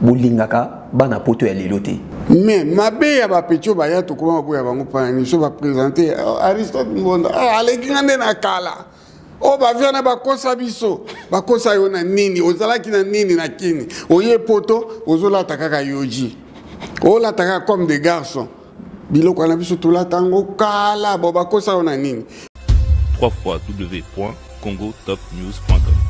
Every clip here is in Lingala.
bolingaka bana poto ya lelo te mais mabe ya bapeti oyo baya tokoma maboya bango mpona nini so bapresente euh, aristote mbonda ah, aleki nga nde na kala oyo oh, bavia na bakosa biso bakosa yo na nini ozalaki na nini na kini oye poto ozolata kaka yoji olata kaka comme de garçon biloko na biso tolata yango kala bo bakosa yo na nini www.congotopnews.com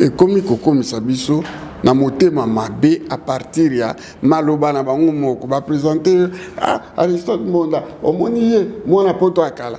ekomi kokomisa biso na motema mabe a partir ya maloba na bango moko bapresente ah, aristote mbonda omoni ye mwana poto ya kala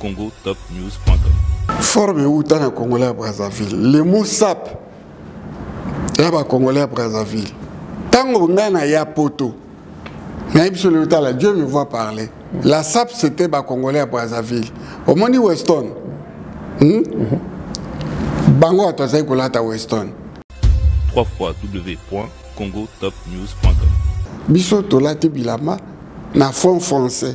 congotopnews.com forme euta na congolais ya brazzaville le mot sap ya bacongolais ya brazzaville ntango ngai na ya poto nayebi solo otala dieu me voit parler la sap c'était bacongolais ya brazzaville omoni weston hmm? mm -hmm. bango bato azali kolata weston www.congotopnews.com biso tolati bilamba na fond français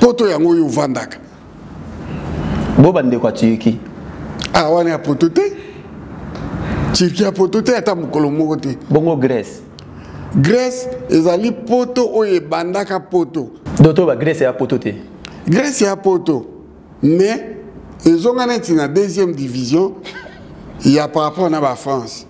poto yango oyo ovandaka bo bandeko ya turki ah wana ya poto te turki ya poto te ata mokolo moko te bongo grèce grèce ezali poto oyo ebandaka poto doto ba grèce ya poto te grèce ya poto mais ezonga neti na deuxième division ya par rapport na bafrance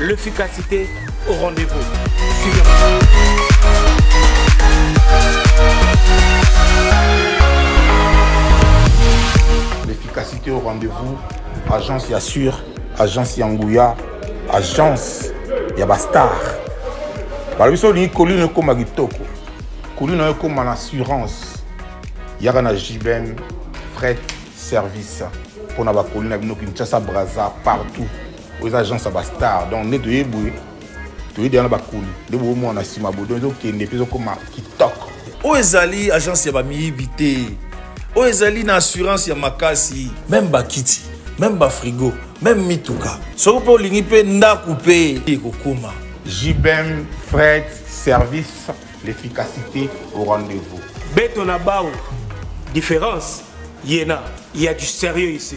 l'efficacité au rendez-vous l'efficacité au rendez-vous agence ya sur agence ya nguya agence ya bastar balobi so olingi koli na ekóma kitoko koli na yo ekóma na assurance yaka na jibem fret service mpo na bakoli na bino kinshasa braza partout oyo eza agence ya bastar donc nde toye boye toye deya na bakuli nde boomona nsima bodo ezokende mpe ezokoma kitoko oyo ezali agence ya bamiyibi te oyo ezali na assurance ya makasi meme bakiti meme bafrigo meme mituka soki mpe olingi mpe ndako mpe ekokoma jbm fret service l'efficacité au rendez-vous beto na bango différence yena il y a du sérieux ici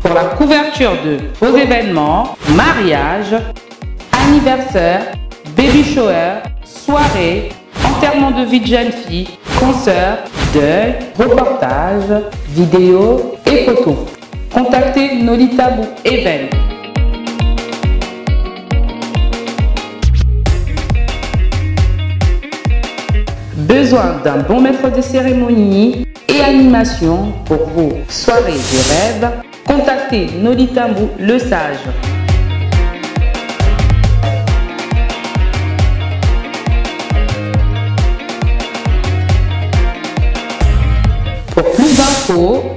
Pour la couverture de vos événements, mariage, anniversaire, baby shower, soirée, enterrement de vie de jeune fille, concert, deuil, reportage, vidéo et photos contactez Nolita litabou Besoin d'un bon maître de cérémonie et animation pour vos soirées de rêve, contactez Nolita Le Sage. Pour plus d'infos,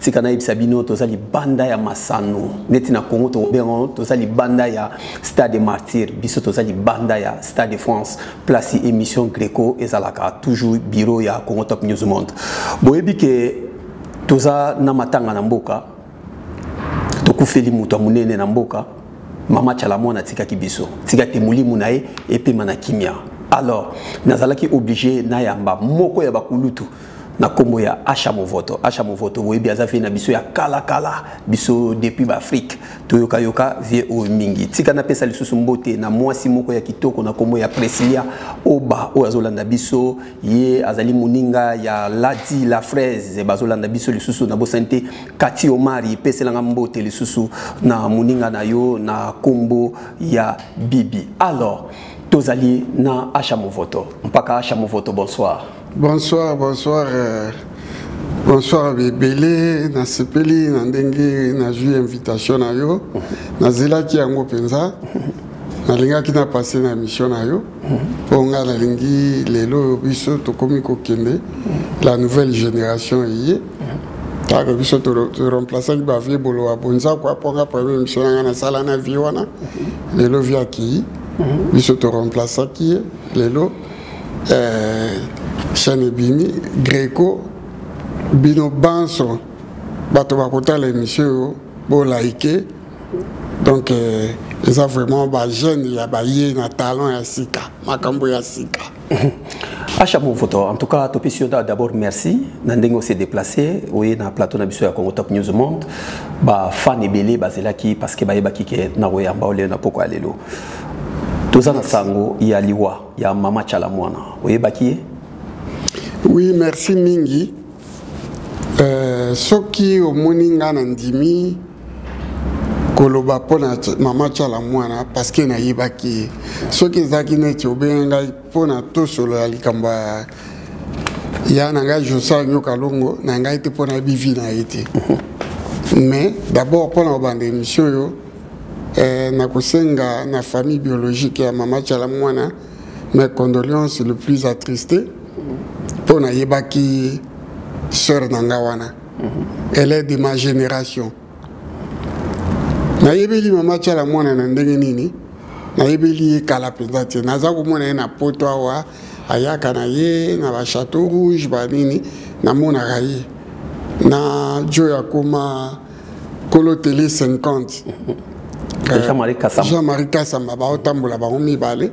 tika nayebisa bino toza libanda ya masano neti na congo tobengo toza libanda ya stade de martyr biso toza libanda ya stade de france place émission greco ezalaka toujours bureau ya congo top news monde boyebi ke toza na matanga na mboka tokufeli moto ya monene na mboka mama chalamwana atikaki biso tika te molimo na ye epema na kimia alors nazalaki oblige nayamba moko ya bakulutu na kombo ya Asha Movoto. Asha Movoto boyebi aza vie na biso ya kala kala, biso depuis ba Afrique. Toyoka yoka vie o mingi. Tika na pesa lisusu mbote na mwasi moko ya kitoko na kombo ya Presilia Oba oyo azolanda biso, ye azali muninga ya Ladi la Fraise bazolanda biso lisusu na bosante Kati Omari peselanga mbote lisusu na muninga na yo na kombo ya Bibi. Alors tozali na Asha Movoto. Mpaka Asha Movoto bonsoir. Bonsoir, bonsoir. Euh, bonsoir bebele nasepeli na ndenge nazwi invitation na yo nazelaki yango mpenza nalingaki na passe na émission na yo mpo ngai nalingi lelo oyo biso tokomi kokende la nouvelle génération eye kaka biso toremplaçaki bavie bolowa bonzakwa mpo ngai premier émission na ngai nasala na vie wana lelo vie akei biso toremplaçaki ye lelo eh, shani ebimi greco bino banso bato bakotala émission oyo bolaike donc eh, eza vraiment bajeune ya baye na talent ya sika makambo ya sika Asha Movoto, en tout cas, Topesio d'abord merci. Nandengo s'est déplacé, oui, dans le plateau de la Congo Top News Monde. Bah, fan et belé, bah, c'est là qui, parce que bah, il y a qui est, n'a, oui, en bas, on est, n'a, pourquoi aller l'eau. Tozana Sango, il y a l'Iwa. ya mama chala mwana oyebaki ye oui merci mingi euh, soki omoni ngai na ndimi koloba mpo na mama chala mwana parceke nayebaki ye soki ezalaki neti obenga ngai mpo na tosolo ya likambo ya ya na ngai josa nyoka longo na ngai te mpo nayebi vi na ye te mais d'abord mpo na kobanda émission oyo eh, na kosenga na famille biologique ya mama cala mwana mes condoléances le plus attristé mpo nayebaki sœur na nga wana mhm. elle est de ma génération nayebeli mama cala mwana na ndenge nini nayebeli ye kala mpenza te naza komona ye na poto awa ayaka na ye na bachateau rouge banini namonaka ye na jo ya koma kolo tele 50 jean-marie kasamba jean-marie kasamba baotambola bango mibale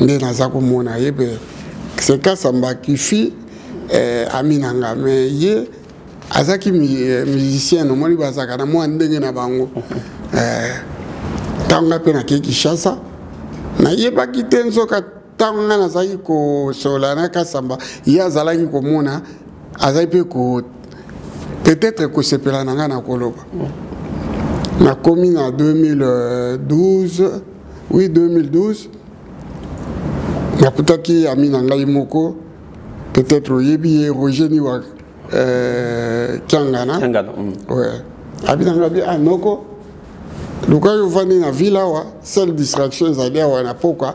nde naza komona ye mpe se kasamba kifi eh, ami na nga me ye azalaki eh, musicien omoni bazalaka na mwa ndenge na bango ntango eh, ngai mpe nakei kinshasa nayebaki te nzoka ntango ngai nazalaki kosolola na kasamba ye azalaki komona azali mpe ko peut-être kosepela na ngai na koloba nakomi na 2012 oui 2012 nakutaki ami na ngai moko peut-être oyebi ye roger niwa euh, kiangana mm. ouais. abi na ngai ah, noko luka yo ovandi na ville awa seule distraction ezali awa na pokwa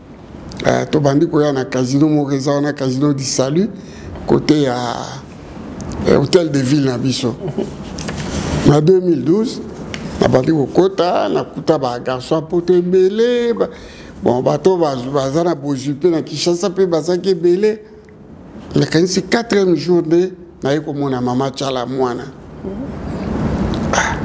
Uh, tobandi koya na casino moko eza wana casino du salut côté ya eh, hôtel de ville na biso na 2012 nabandi kokota nakuta bagarçon ya poto ebele bon bato baza na bozwi mpe na kinshasa mpe bazalaki ebele nakanisi quatrième jour nde naye komona mama cala mwana ah.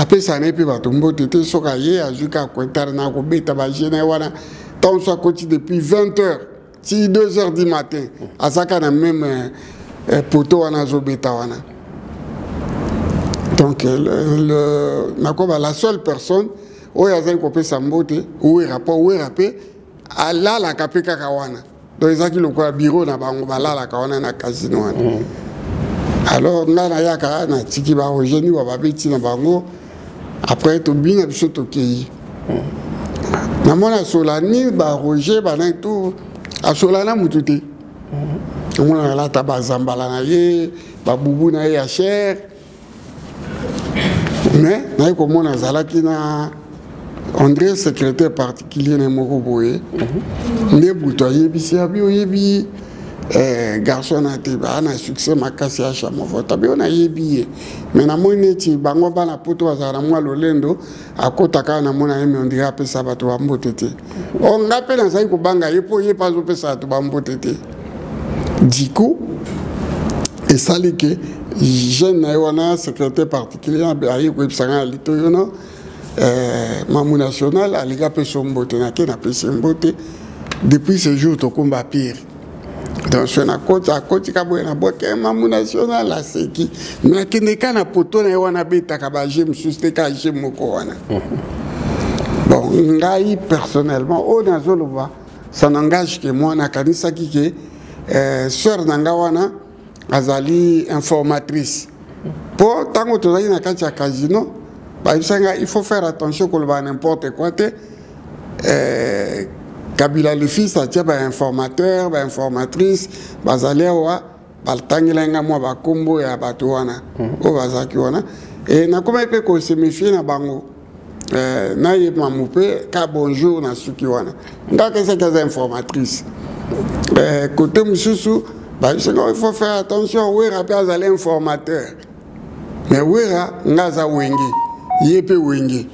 apesa na ye mpe bato mbote te soki aye azwi kaka koetare na kobeta baje na ye wana ntango so akoti depuis 20 heures ti 2 heures du matin azaka na meme eh, eh, poto wana azobeta wana donc euh, nakoba la seule personne oyo azali kopesa mbote wera mpo wera mpe alalaka mpe kaka wana donc ezalaki lokola biro na bango balalaka wana na casino wana mm. alors ngai nayaka natiki barogeni wa babeti na bango après tobina biso tokei mm. namona solani baroger bana tout asola na motu te mm. omona alata bazambala na ye babubu na ye ya chere mais naye komona azalaki na andré secrétaire particulier na moko boye mhm. nde butu ayebisi abi oyebi eh, garçon na te baa na succès makasi ya chamovota bio nayebi ye mais namoni neti bango bana poto bazala na mwa lolendo akota kaka namona ye me ondire apesa bato bambote te o nga mpe nazali kobanga ye mpo ye mpe azopesa bato bambote te diku esali ke jeune na ye wana secrétaire particulier aye koyebisa ngai na litoyono eh, mamu national aleka mpe so mbote nake napesi mbote depuis ce jour tokomba pire donc so nakoti akotika boye na boke mamu national aseki me akende ka na poto na ye wana abetaka baje mosusu te ka je moko wana bon ngai personnellement oyo nazoloba ça n'engage que moi nakanisaki ke euh, sœur na ngai wana azali informatrice mpo ntango tozalaki na kati ya casino bayebisaki ngai il faut faire attention koloba n'importe quoi te eh, kabila le fils atie bainformateur bainformatrice bazali awa batangelaki ngai mwa bakombo ya bato wana mhm. oyo bazalaki wana e nakomaki mpe kosemifie na bango eh, naye mamu mpe ka bonjour na suki wana ndaka ezaki aza informatrice eh, kote mosusu basiko il faut faire attention wera mpe azali informateur mais wera nga aza wenge ye mpe wenge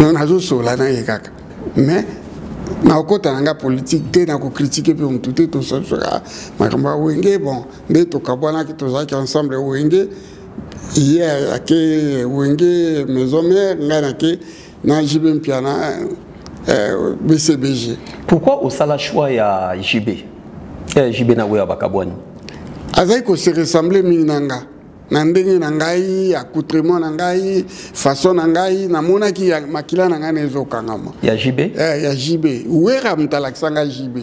no nazosola na ye kaka mais nakokota na nga politike te nakokritike mpe motu te tososoka makambo ya wenge bon nde tokabwanaki tozalaki ensemble wenge hier ake wenge maison mère ngai nake na jb mpiana euh, bcbg pourquoi osala choix ya jb eh, jb na weya bakabwani azali kose ressemble mingi na nga na ndenge na ngai accoutrement na ngai façon na ngai namonaki ya makila na ngai na ezokangama ya jb eh, ya jb wera moto alakisa ngai jb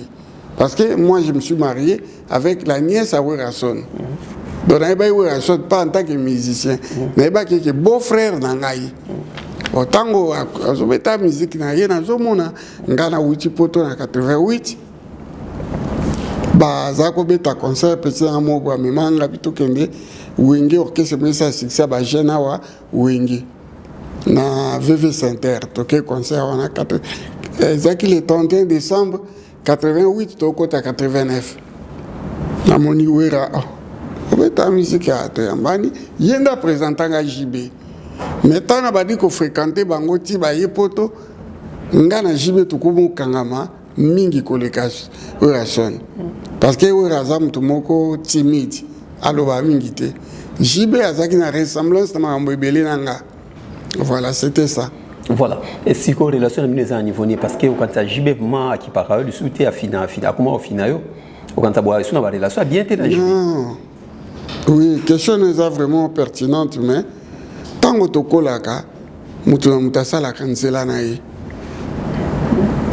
parce que moi je me suis marié avec la nièce à Werrason. Mm -hmm. Donc, je suis Werrason, pas en tant que musicien, mais mm -hmm. je beau-frère dans Ngaï. ntango azobeta miziki na ye nazomona ngai nauti poto na 88 baza kobeta concert peti yanga moko boye amema ngabi tokende wenge orchestre mesa ya succès bajeune awa wenge na vv center toke concert wana ezalaki le 31 décembre 88 tokota 89 namoni wera ah, obeta miziki ya toyambani ye nde apresenta nga jb me ntango nabandi kofrekante bango ti baye poto nga na jb tokomi kokangama mingi koleka werasoni parce que wera aza moto moko timide alobaka mingi te jb azalaki na ressemblance na makambo ebele na nga Voilà, c'était ça. Voilà. Et si quoi relation amine à un niveau ni parce que au quand ça JB ma qui par ailleurs sous te afina afina comment afina yo au quand ça boire sur la relation bien t'es Non. Oui, question nous a vraiment pertinente mais tant que tu kolaka mutu na mutu asalaka nzela na ye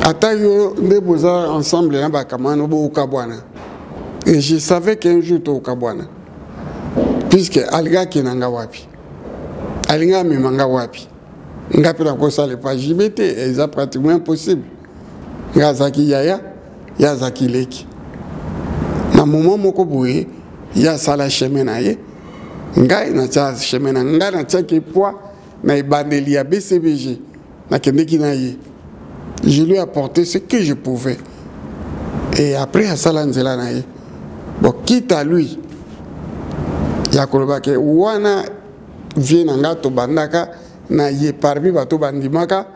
ata yo nde boza ensemble na bakamano bookabwana et je savais qu'un jour tookabwana puisque alingaki na nga wapi alingi amema nga wapi nga mpe nakosala epa jibe te eza pratiquement impossible nga azalaki yaya ye azalaki leki na moment moko boye ye asala chemin na ye ngai natya chemin na ngai natyaki poids na ebandeli ya bcbg nakendeki na ye je lui apporté ce que je pouvais et après asala nzela na ye bon quitte à lui ya koloba ke wana vie na ngai tobandaka na ye parmi bato bandimaka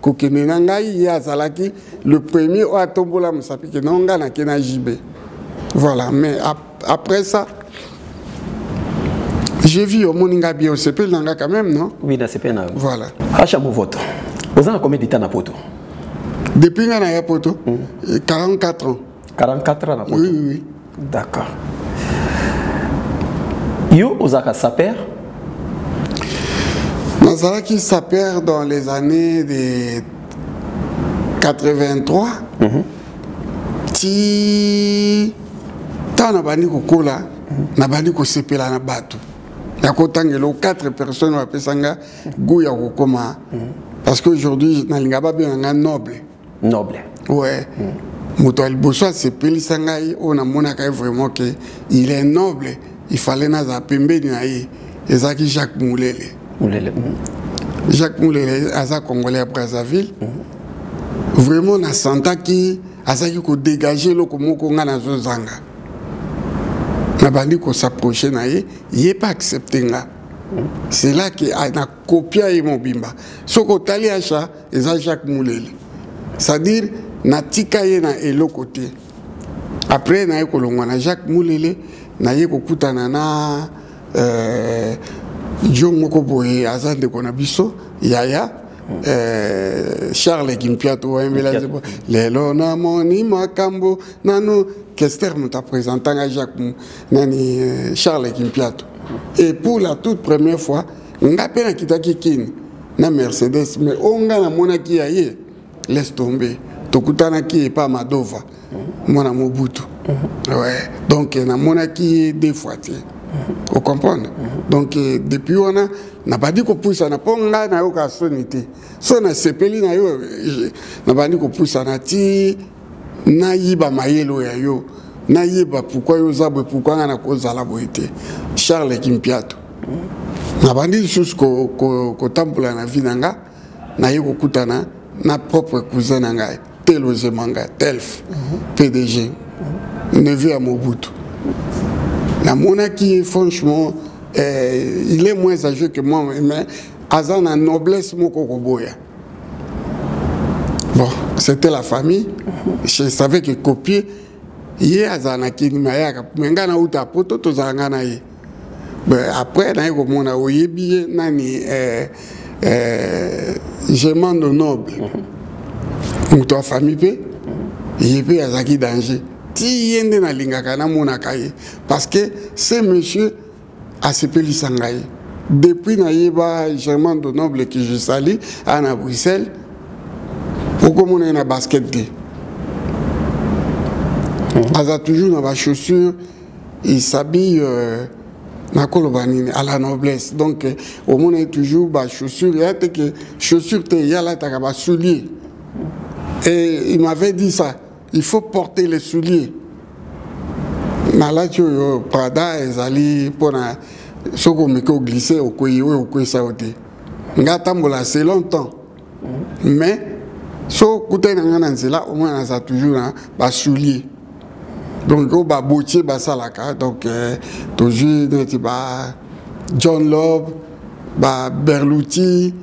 kokende na ngai ye azalaki le premier oyo atombola mosapi ke no ngai nake na jb voilà mais après ça j'ai vu omoni nga bien osepeli na nga quand même non oui nasepeli na voilà acha movoto oza na combien de temps na poto depuis nga naya poto mm. 44 ans 44 ans na poto oui, oui. d'accord yo ozalaka saper nazalaki saper dans les années de 83 mm -hmm. ti ntango nabandi kokola nabandi kosepela na bato nakotangela 4 personnes bapesa nga gout ya kokoma parce que aujourd'hui nalinga babenga nga noble noble ouais moto ya liboso asepelisa ngai oyo namonaka ye vraiment ke il est noble il fallait nazala pembeni na ye ezalaki jacques mulele mulele mm. jacques mulele aza congolais ya brazzaville mm. vraiment nasantaki azalaki kodégage eloko moko ngai nazozanga nabandi kosaproche na ye ye mpe accepte nga c'est là ke ah, nakopia ye mobimba soki otali asha eza jacques mulele c'est-à-dire natika ye na eloko te après naye kolongwa na jacques mulele naye kokutana na euh, jo moko boye aza ndeko na biso yaya euh, charles kimpiato wayembela nzembo lelo namoni makambo nanu kester moto apresentanga jacques nani euh, charles kimpiato et pour la toute première fois nga mpe nakitaki kini na mercedes mais oyo nga namonaki ya ye laisse tomber tokutanaki epa madova mwana mobutu mhm. ouais. donc namonaki ye deux fois te mhm. ocomprendre mhm. donc euh, depuis wana nabandi kopusana mpo ngai nayoka soni te so nasepeli na yo nabandi kopusana ti nayiba mayelo ya yo nayeba pourkui yo oza boye pourkui ngai nakozala boye te charles kimpiato nabandi lisusu kotambola na vi na ngai naye kokutana na propre cousin na ngai teloge manga telf pdg neveu ya mobutu namonaki ye franchement eh, il est moins âgé que moi mais aza na noblesse moko koboya bon c'était la famille je savais que copier ye azala na kini mayaka me ngai nauta poto tozala ngai na ye après naye komona oyebi ye nani eh, eh, gemando noble mhm. moto ya famille mpe ye mpe azalaki danger ti ye nde nalingaka namonaka ye parce que ce monsieur asepelisa ngai depuis nayeba germain de noble que je sali aa na bruxelles okomona ye na basket te mhm. aza toujours na bachaussure il s'habille euh, nakoloba nini à la noblesse donc euh, omonaki toujours bachaussure ya te ke chaussure te yalataka basoulier et il m'avait dit ça il faut porter les souliers nalati oyo prada ezali mpona soki omeki oglise okwei oyo okweisa yo te ngai atambola selon temps mais so okutani na ngai na nzela omona naza toujours na basoulier donc oyo babotie basalaka donc euh, tozwi neti ba john lob ba berluti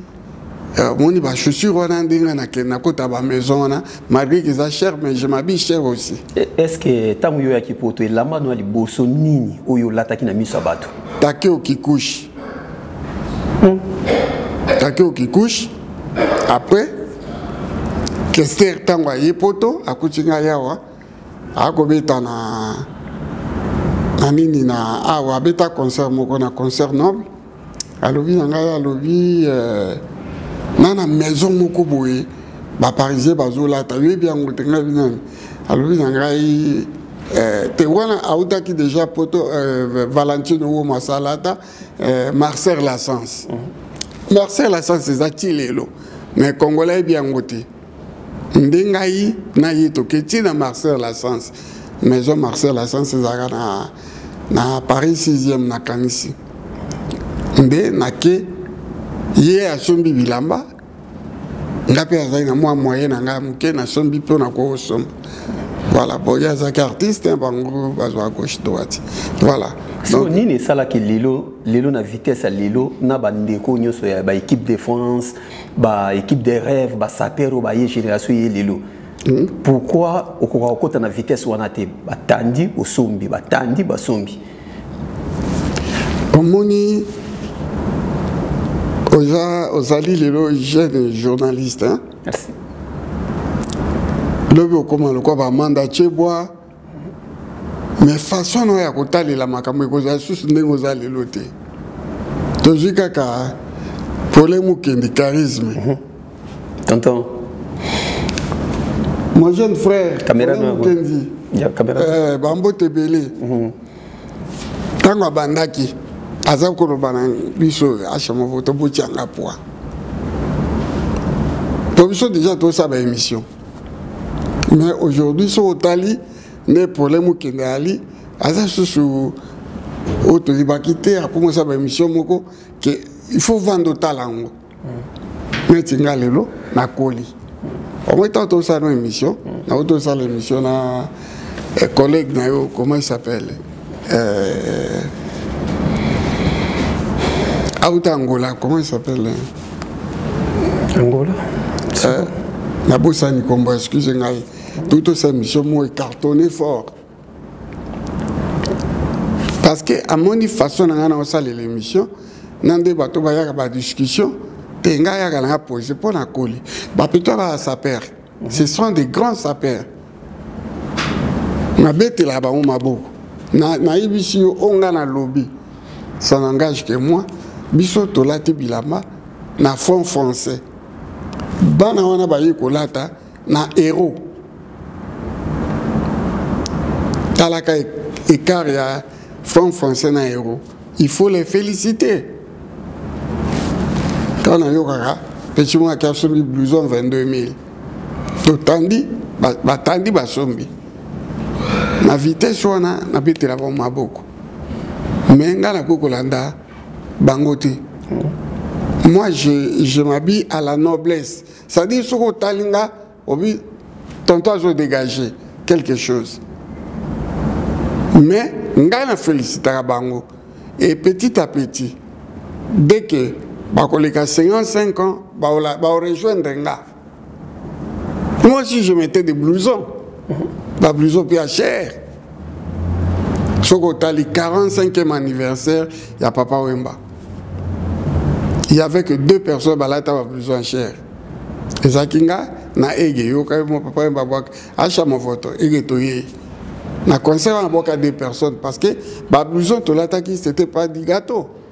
euh, omoni euh, bachaussure wana ndenge nakende nakota bamaison wana malgré eza cher mais je mabi cher aussi e, est ce que ntango yo oyaki poto elamba no ya liboso nini oyo olataki na miso ya bato takeo kikushi takeo kikush après kester ntango aye poto akuti ngai awa akobeta na na nini na awa abeta concert moko na concert noble alobi na ngai alobi euh, na na maison moko boye baparisien bazolata yoyebi yango te ngai binani alobi na ngai Eh, te wana autaki déjà poto eh, valentino wo masala ata eh, marcel lassance mm. marcel lassance eza ti lelo mais congolais ayebi yango te nde ngai na ye toke ti na marcel lassance maison marcel lassance ezalaka na, na paris 6e nakanisi nde nake ye asombi bilamba nga mpe azali na mwa moyen na ngai moke nasombi mpo na kosomba voilà boye azalaki artiste hein, bango bazwa gauche droite voilà donc nini esalaki lelo lelo na vitesse ya lelo na bandeko nyonso ya baéquipe de france baéquipe de rêve basaper oyo baye génération ye lelo hmm? pourquoi okoka kokota na vitesse wana te batandi osombi batandi basombi omoni oza ozali lelo jeune journaliste hein? Merci. lobi okoma lokwa bamanda chebwa mais façon na ya kotalela makambo ekozala susu ndenge oza lelo te tozwi kaka pole mokende charisme mm -hmm. Tonton. Mon jeune frère, caméra no Kenzi. Ya caméra. Eh, bambo tebele. Mhm. Tango abandaki aza koloba na biso asha moko tobotyanga poa to biso déjà tosala baémission mais aujourd'hui soki otali nde problème okende ali aza susu oyo toyebaki te akomosala baémission moko ke il faut vanda otala yango neti nga lelo nakoli omoi ntango tosala no émission nao tosala émission na eh, collègue na yo comment il s'appelle euh, auta angola comment il s'appelle hein? angola euh, nabosani kombo excuse ngai tout tosala émission mo ecartonne fort parce que amoni façon na ngai na osalela émission na nde bato bayaka badiscussion te ngai ayaka na ngai poésie mpo nakoli bapito baya sapere ce sont des grands sapere nabetela bango maboko nayebisi yo oyo ngai nalobi ça n'engage que moi biso tolati bilamba na fond français bana wana baye kolata na euro talaka écart ya franc français na euro il faut les féliciter ntango nayokaka petit mwana ki asombi blouson 22 000 totandi batandi basombi na vitesse wana nabetela bango maboko me ngai nakoki kolanda bango te moi je, je m'habille à la noblesse c'est-à-dire soki otali nga obi tonto azo dégage quelque chose mais ngai na félicitaka bango et petit à petit dès que bakoleka 55 ans baorejoindre nga moi aussi je mettais des blousons bablouson mpe ya cher soki otali 45e anniversaire ya papa wemba il y avait que deux personnes balata ba blouson ya cher ezalaki nga na ege yoka mo papa wemba bwaka asha movoto ege toyei na concert wana bwaka deux personnes parce que ba blouson tolataki c'était pas du gâteau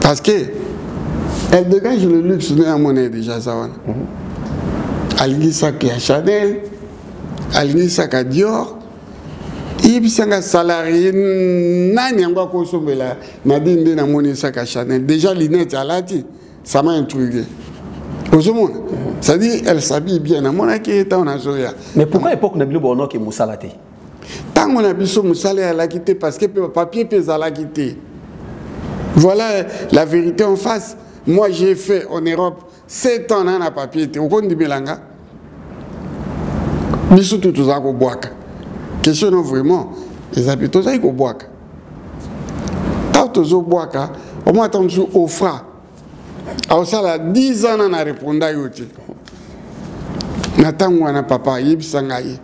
parce que elle dégage le luxe nde amona ye déjà aza wana alingi saki ya chanel alingi saka dior yebisa nga salarie nani yango akosombela nadi nde namoni saka chanel déjà linete alati ça m'a intrigué ozomona c'est-à-dire elle s'habille bien namonaki ye ntango nazoya mais pourquoi époque na bino bonoke mosala te ntango na biso mosala eyalaki te parce que mpe bapapie mpe ezalaki te voilà la vérité en face moi j'ai fait en europe 7 ans na na papie te okondimela nga biso tu tozala kobwaka question no vraiment eza mpe tozali kobwaka ntango tozobwaka omwa ata mosusu ofra aosala 10 ans na na reponda yo te na ntango wana papa ayebisa ngai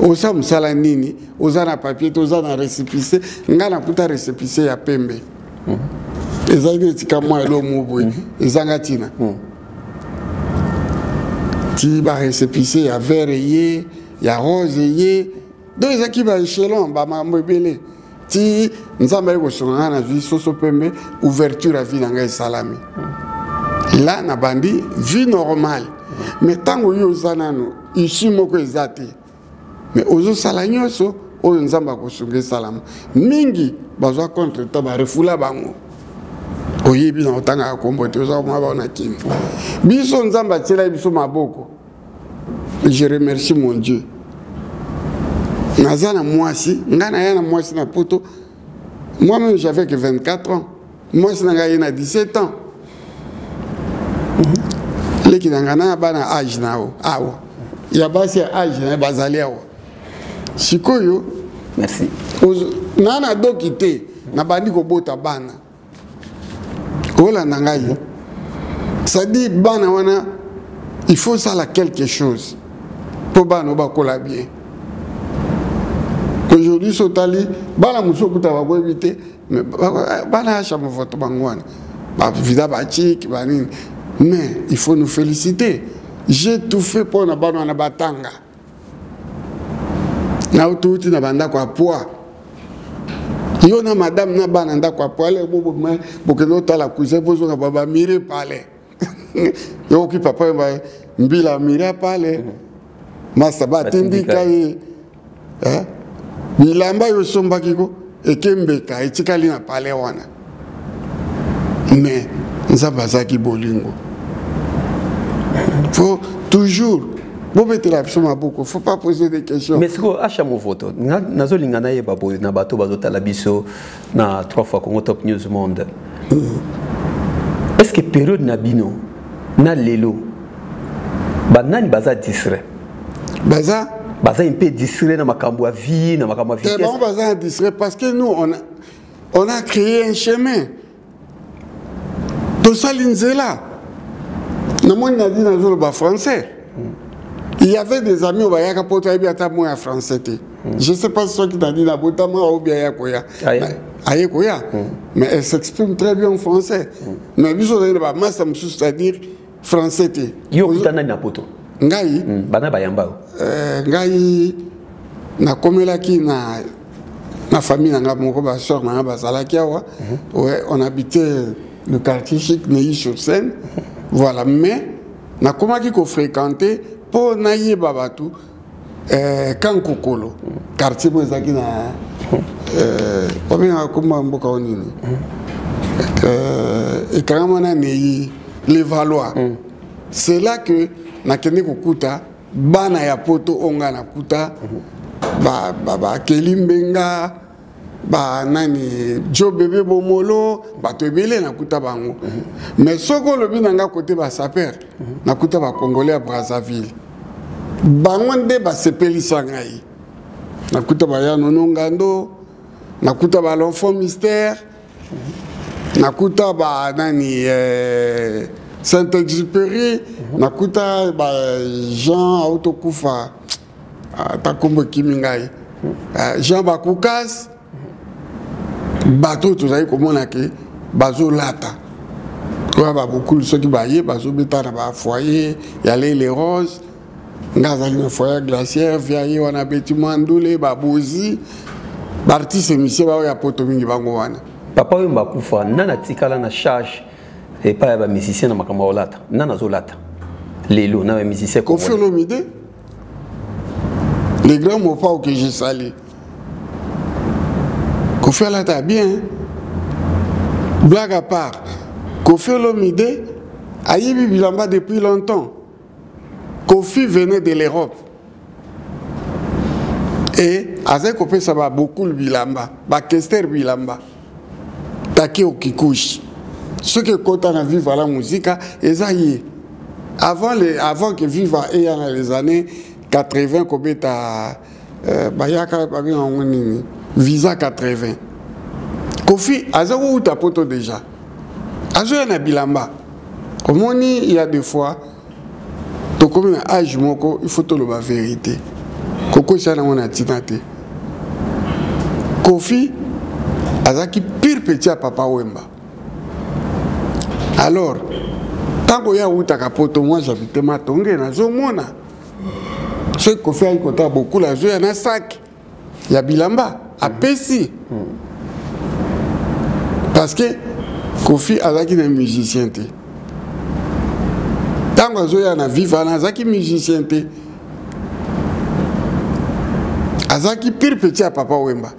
osa mosala nini oza na papier to oza na récépissé ngai nakuta récépissé ya pembe ezali neti ka mwa elo mo boye mm. ezanga ntina mm. ti barécépissé ya vert eye ya rose eye donc ezalaki baechelon bamambo ebele ti nzambe aye kosunga ngai nazwi soso pembe ouverture ya vie na ngai esalami la na bandi vie normale mais ntango yo oza nano issue moko eza te mais ozosala nyonso oyo nzambe akosunga esalama mingi bazwa contre temps barefula bango oyebi na otangaka kombo te oza komona bango na kimi biso nzambe atyelaki biso maboko je remercie mon dieu naza na mwasi ngai naya na mwasi na poto moi même j'avais que 24 ans mwasi na ngai ye na 17 ans mhm. leki na ngai na bana age na yo awa ya basi ya age na ye bazali awa sikoyo merci naa nadoki te nabandi kobota bana olanda ngai cestadire bana wana il faut osala quelque chose mpo bana o bakola bien aujourd'hui so otali bana mosusu okuta bakoyebi te bana ya chambre vote bango wana bavida bachiki banini mais il faut nous féliciter j'ai tout fait mpo na bana wana batanga na utuuti na bandako ya pwa yo na madame na bana ndako ya pwale boboma bokende otala kuisin bozonga babamire pale yokoki papa yo baye mbila mira pale masa batindika ye bilamba yo osombaki ko ekembeka etikali na pale wana mais nzambe azalaki bolingo faut toujours bobetela biso maboko faut pas poser des questions mais sikoyo asha movoto nazolinga nayeba boye na bato bazotala biso na 3 fois congo top news monde mm. est ce que période na bino na lelo banani baza distrait baza baza un peu distrait na makambo ya vie na makambo ya eh, vitesse bango baza distrait parce que nous on a, on a créé un chemin tosali nzela namoni nadi nazoloba français il y avait des amis oyo bayaka mpo toyebi ata mwa ya français te hmm. je sais pas soki nadi nabotama obia ya koya aye koya hmm. mais elle s'exprime très bien en français hmm. mais biso ozali na bamasa mosusu c'est-à-dire français te yo okuta nani na poto ngai mm, bana bayamba yo euh, ngai nakomelaki na na famille na ngai moko baseur na ngai bazalaki awa mm -hmm. ouais, on habitait le quartier chic neyi sur scène voilà mais nakomaki kofréquente mpo nayeba bato eh, kankokolo quartier moko ezalaki na eh, babengaka koma mboka o nini eh, ekangama na neyi le valois mm. c'est là que nakende kokuta bana ya poto oyo ngai nakuta mm-hmm. bakeli mbenga ba nani jo bebe bomolo bato ebele nakuta bango mhm. mais soki olobi na nga kote basaper mhm. nakuta bacongolais ya brazzaville bango nde basepelisa ngai nakuta bayanono ngando nakuta balonfant mystère mhm. nakuta ba nani eh, saint exupéry nakuta ba jean autokufa ata nkombo ekimi ngai ah, jean bakukas bato oyo tozali komona ke bazolata oyo babokulu soki baye bazobeta na bafoyer ya lele rose nga azali na foyer ya glacière via ye wana abeti mwa ndule babozi baartiste misie baoyo ya poto mingi bango wana papa oyo bakufa nani atikala na charge epai ya bamusicien na makambo ya kolata nani azolata lelo na bamusicien kofi olomide le grand mopao que je sali kofi alata bien blague à part kofi olomide ayebi bilamba depuis longtemps kofi venait de l'europe e azali kopesa babokul bilamba bakester bilamba takeo kikushi soki ekota na viva la musica eza ye avant, les, avant que viva eya na les années 80 kobeta euh, bayaka babenga yango nini visa 80 kofi aza kouta poto déjà azoya na bilamba omoni ya de fois tokomi na age moko il faut toloba verité kokwesa nango na ntina te kofi azalaki pire petit ya papa wemba alors ntango ye awutaka poto moi j'habite matonge nazomona soki kofi ayaki kotala bokula azoya na saki ya bilamba apesi parce que kofi azalaki na musicien te ntango azoya na vive wana azalaki musicien te azalaki pire petit ya papa wemba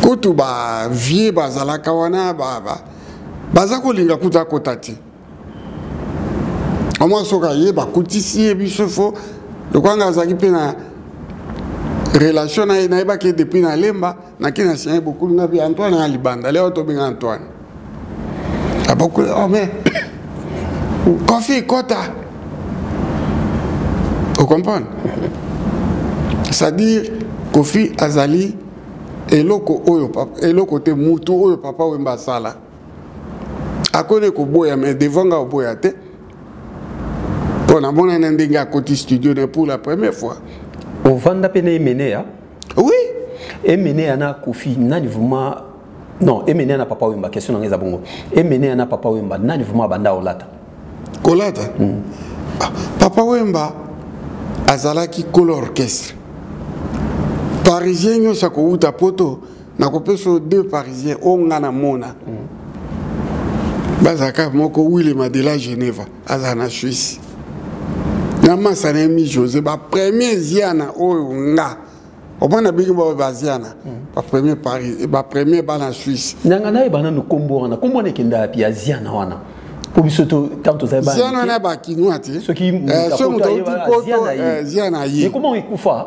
kutu bavie bazalaka wana baza kolinga kutu akota te omwa soki aye bakutisi ye biso fo lokwanga azalaki mpe na relation na ye nayebaki ye depuis na lemba naki na sianye bokulu na bi antoine ya libanda leo tobenga antoine abokulu oh mais kofi kota ocomprendre c'est-à-dire kofi azali eloko oyo eloko te mutu oyo papa wemba asala akoyede koboya mais devant nga oboya te mpo namona na ndenge akoti studio na pour la première fois ovanda mpe na emeneya oui emeneya na kofi nani vraiment non emeneya na papa wemba question nanga eza bongo emeneya na papa wemba nani vraiment abanda olata kolata mm. ah, papa wemba azalaki kolo orchestre parisien nyonso akowuta poto nakopesa yo deux parisiens oyo nga na mona mm. bazala kaka moko wile madela geneva azala na suisse na masa na emi josé bapremier ziana oyo nga omwana biki bao baziana bapremier paris bapremier bana suisse nanga nayeba nanu nkombo wana nkombo wana ekenda yapi ya ziana wana mpo biso ntango tozali ziana wana ya bakinois te soki moto auti poto ziana ye ekoma ekufa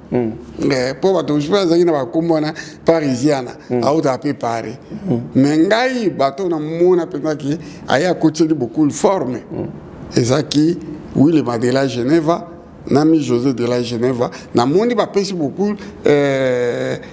Mm. Eh, mpo bato mosusu bazangi na bakombo wana parisiana mm. autaka mpe pari mm. me ngai bato namona mpenzaki aye akotieli bokul forme ezaki wile madela geneva nami josé de la geneva namoni bapesi bokul eh,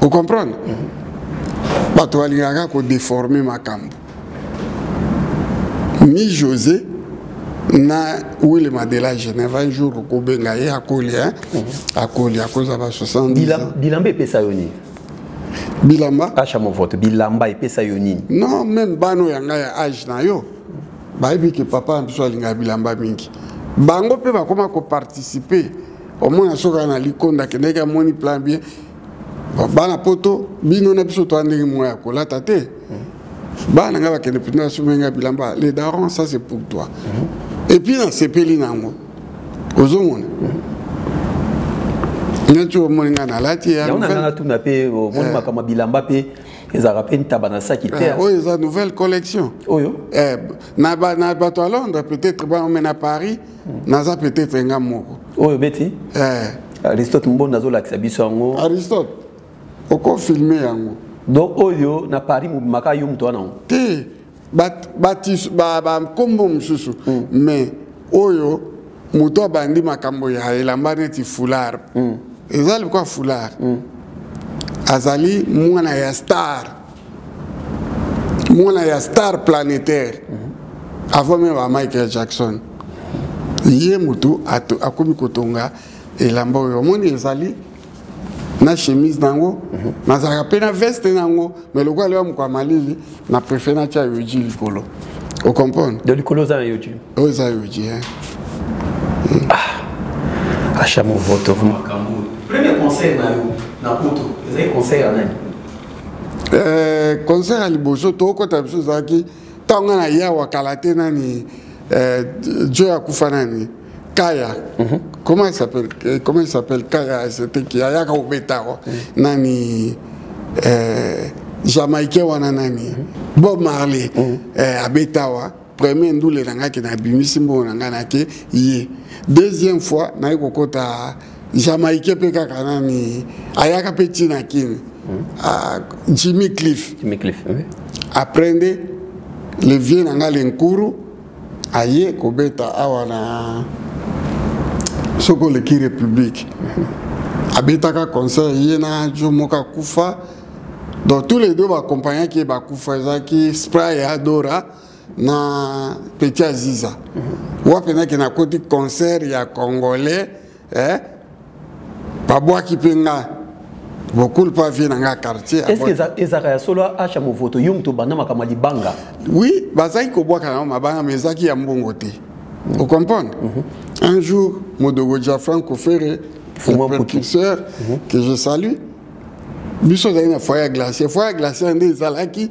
Vous comprenez bato balingaka kodeforme makambo ni josé na wile madela genève un jour okobenga ye akoli hein? Mhm. akoli akozala 70 bilamba epesa yo nini bilamba asha movoto bilamba epesa yo nini non meme bana oyo ya ngai ya age na yo bayebi ke papa na biso alingaka bilamba mingi bango mpe bakoma koparticipe omona soki aza na likonda akendaki amoni plan bien bana poto bino na biso toa ndenge moko ya kolata te bana ngai bakende mpenza basombi ngai bilamba le daron ça c'est pour toi epuis nasepeli na yango ozomona neti omoni ngai nalati yango na nanga tuna mpe omoni eh. makambo ya bilamba mpe ezalaka mpe ntaba na saki te eh, oyo eza nouvelle collection oyo eh, na bato ya londres peut-être baomena paris naza peut-être nga moko oyo beti eh. aristote mbonda azolakisa biso yango aristote okofilme yango donc oyo na paris mobimaka yo moto wana te bankombo mosusu hmm. mais oyo moto abandi makambo ya elamba neti foulard hmm. eza likoa foulard hmm. azali mwana ya star mwana ya star planétaire avant meme ba michael jackson ye motu akomi kotonga elamba oyo omoni ezali na chemise na yango nazalaka mpe na veste na yango mai lokola lewa moko ya malili na prefere natya yoji likolo ocomprendre de likolo oza na yoji oyo eza yoji e ah, asha movoto premier conseil na yo na poto ezali conseil ya nani eh, concert ya liboso tokokɔta biso ezalaki ntango nga na yawa kala te nani eh, joe akufa nani kaya mm -hmm. comment il s'appelle eh, comment il s'appelle kaya c'était qui ayaka obeta wa mm -hmm. nani eh, jamaïcain wana nani mm -hmm. bob marley mm -hmm. eh, abeta wa premier ndule na ngai ke nabimisi mbongo na ngai nake ye deuxième fois naye kokota jamaïcain mpe kaka nani ayaka mpe ntina kini hmm. ah, jimmy cliff après nde le vieux na ngai lenkuru aye kobeta awa na soki oleki république hmm. abetaka concert ye na jo moko akufa donc tous les deux baakompagnaki ye bakufa ezalaki spray ya adora na petit aziza mm -hmm. wapi nake nakoti concert ya congolais eh? babwaki mpe nga bokul mpe avie na nga quartier ezalaka ya solo asha movoto yo moto obanda makambo ya libanga oui bazalaki kobwaka yango mabanga ma ezalaki ya mbongo te mm -hmm. ocomprendre mm -hmm. un jour modogo ja franco ferre professeur mm -hmm. que je salue biso ozalaki na foyer glacier foyer glacier nde ezalaki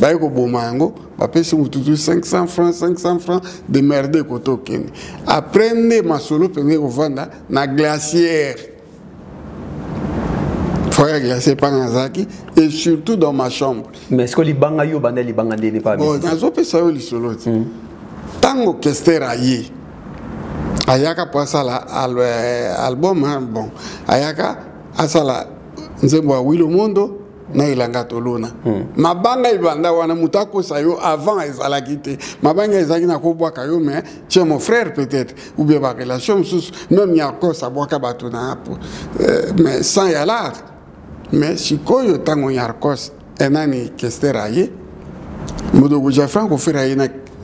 baye koboma yango bapesi motutu 500 francs 500 francs de merde koto okende après nde masolo mpenza ekovanda na glacière foyer ya glacière epa nazalaki et surtout dans ma chambre mais ce que libanga yo banda libanga nde nepa bon nazopesa yo lisolo ti ntango hmm. kester aye ayaka mpo asala eh, album bon ayaka asala nzembo ya wilo mondo na elanga tolona hmm. mabanga ebanda wana moto akosa yo avant ezalaki te mabanga ezalaki na kobwaka yo mais chez mon frère peut-être ou bien barelation mosusu même ya kosa abwaka bato na apo euh, mais sans ya lar mais sikoyo ntango yarkos enani kester aye modogo jafran kofera ye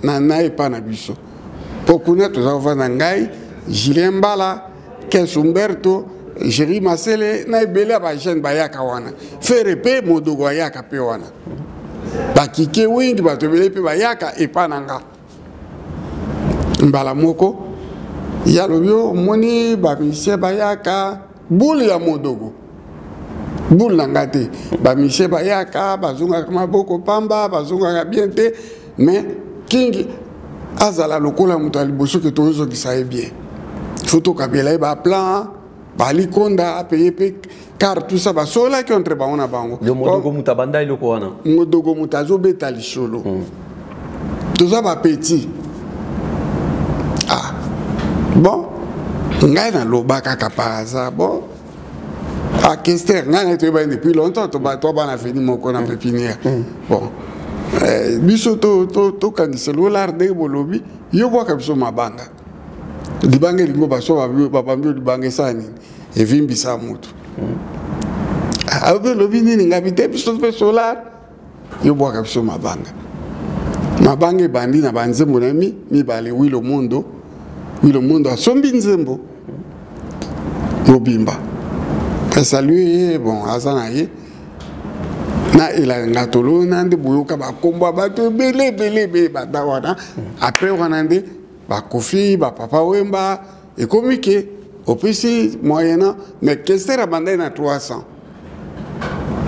na epa na biso mpo kuna toza kovanda ngai julien mbala Kens Umberto, Jerry Masele na ebele ya ba jeune bayaka wana. Fere pe Modogo ayaka pe wana. Ba kike wing bato ebele pe bayaka epa na nga. Mbala moko ya lobio moni ba musicien bayaka boule ya Modogo. boule na ngai te bamisie bayaka bazongaka maboko pamba bazongaka bien te mais kingi azala lokola moto ya liboso ke tozokisa ye bien fo tokabela ye baplan balikonda apeye mpe car tout ça basololaki entre bango na bango modogo moto abanda eloko wana modogo moto azobeta lisolo hmm. toza bapetit ah bon ngai naloba kaka par hasard bon ah kester ngai naye toyebani depuis longtemps tobana veni moko na pépinière mm. bon eh, biso tokangisa lolar ndenge bolobi yo bwaka biso mabanga libanga elingo baso babambi libanga esala nini evimbisa motu mm. alobi ah, olobi nini ngai te biso mpe solar yo bwaka biso mabanga mabanga ebandi na banzembo na mi mibale wilo mondo wilo mondo asombi nzembo mobimba esalue ye bon aza na ye na elanga tolona nde boyoka bakombo ya bato ebele ebele ebele banda wana apres wana nde bakofi bapapa wemba ekomi ke opesi moyena mais kester abandai na 300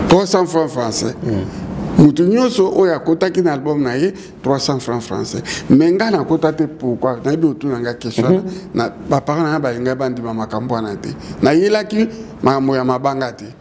300 francs français mm. moto nyonso oyo akotaki na album na ye 300 francs français mais ngai nakota te pourkui nayebi otuna ngai question mm -hmm. na baparent na ngai balingai bandima makambo wana te nayelaki makambo ya mabanga te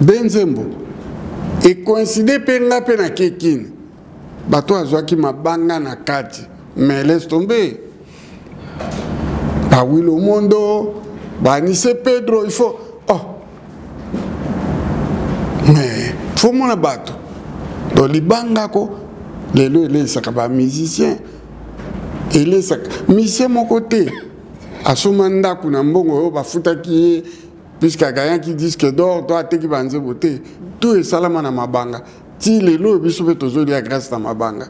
be nzembo ekoinside mpe nga mpe na kekini bato azwaki mabanga na kati mais laisse tomber bawilo mondo banise pedro il faut oh mais faut mona bato do libanga ko lelo eleisaka bamusicien eleisaka musicien moko te asoma ndako na mbongo oyo bafutaki ye puisque agayaki disque d'or to ateki banzembo te to esalama na mabanga ti lelo oyo biso mpe tozolia grâce na mabanga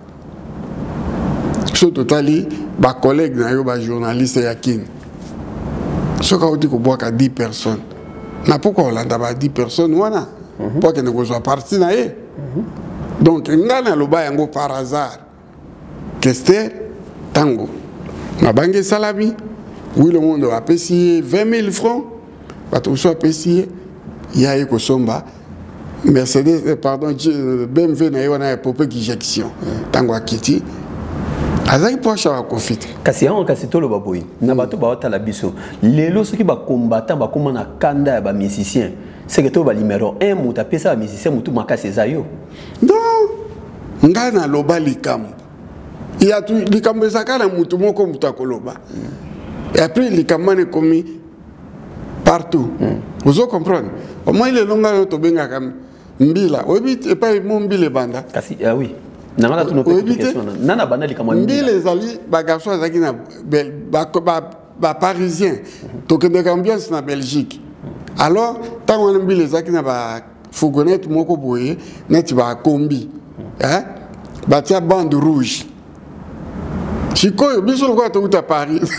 so totali bacollègue na yo bajournaliste ya kini soki auti kobwaka 10 personnes na mpo kolanda ba 10 personnes wana mpo mhm. akende kozwa parti na ye mhm. donc ngai naloba yango par hasard kester ntango mabanga esalami wilo mondo apesi ye 20 000 francs bato mosusu apesi ye ye aye kosomba mercedes eh, pardon euh, bmv na ye wana ya pope gijection ntango akiti azalaki mpo ashaka kofi te kasi yango kasi toloba boye na bato baotala biso lelo soki bacombattant bakóma na kanda ya bamusicien seke to balimero 1 moto apesa bamusicien motu makasi eza yo non ngai naloba likambo ya likambo ezalaka na motu moko moto akoloba mm. apres likambo wana ekomi partout mm. ozo comprendre omoi lelo ngai oyo tobengaka mbila oyebi epai mo mbila ebanda kasi ah oui oyebi te mbila ezali bagarçon azalaki na baparisien tokendeka ambiance na belgique alors ntango wana mbila ezalaki na ba fourgonnette moko boye neti bakombi eh? batia bande rouge sikoyo biso lokola touta paris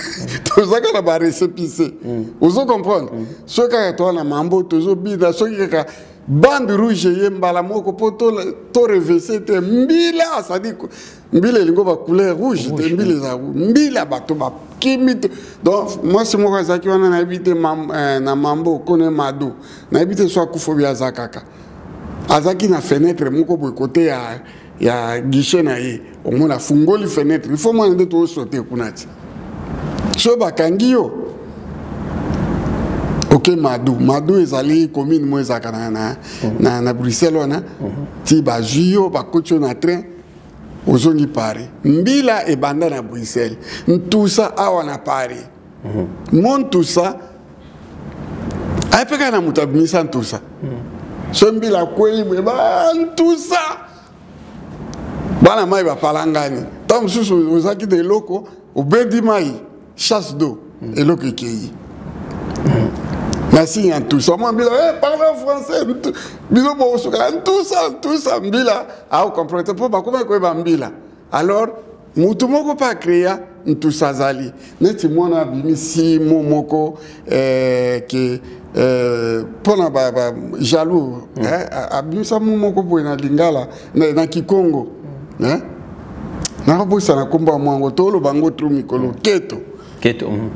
tozaka na barecepise mm. ozo comprendre mm. soki kaka toa na mambo tozobina soki kaka bande rouge eye mbala moko mpo torevese te mbila asadi mbila elingo ba couleur rouge te mbila eza mbila bato bakimi te donc mwasi moko azalaki wana nayebi te eh, na mambo kone mado nayebi te so akufo bi aza kaka azalaki na fenêtre moko boye kote ya, ya guichet na ye omona afungoli fenêtre ifo mwana nde toosote kuna ti so bakangi yo oke madu madu ezali commune mo ezalaka na, na, na, na bruxelles wana mhm. ti bazwi yo bakoti yo na train ozongi paris mbila ebanda na bruxelles ntusa awa na paris mm -hmm. mo ntusa ayepeka na moto abimisa ntusa mm -hmm. so mbila akwei boye bantusa bana mai bapalangani ntango mosusu ozalaki na eloko obendi mai chasse d'eau mm. eloko ekeyi na signe ya ntusa mwa mbila eh, parle français bino bokosukala ntusa ntusa mbila aokomprendre te mpo bakomaki koyeba mbila alors motu moko mpe akrea ntusa azali neti mwana abimisi mo moko eh, ke eh, mpo na bajalour mm. eh, abimisa mu moko boye na lingala na, na kikongo mm. eh? nakobwisa na nkombo ya mwango toloba yango tro mikolo keto keto mm.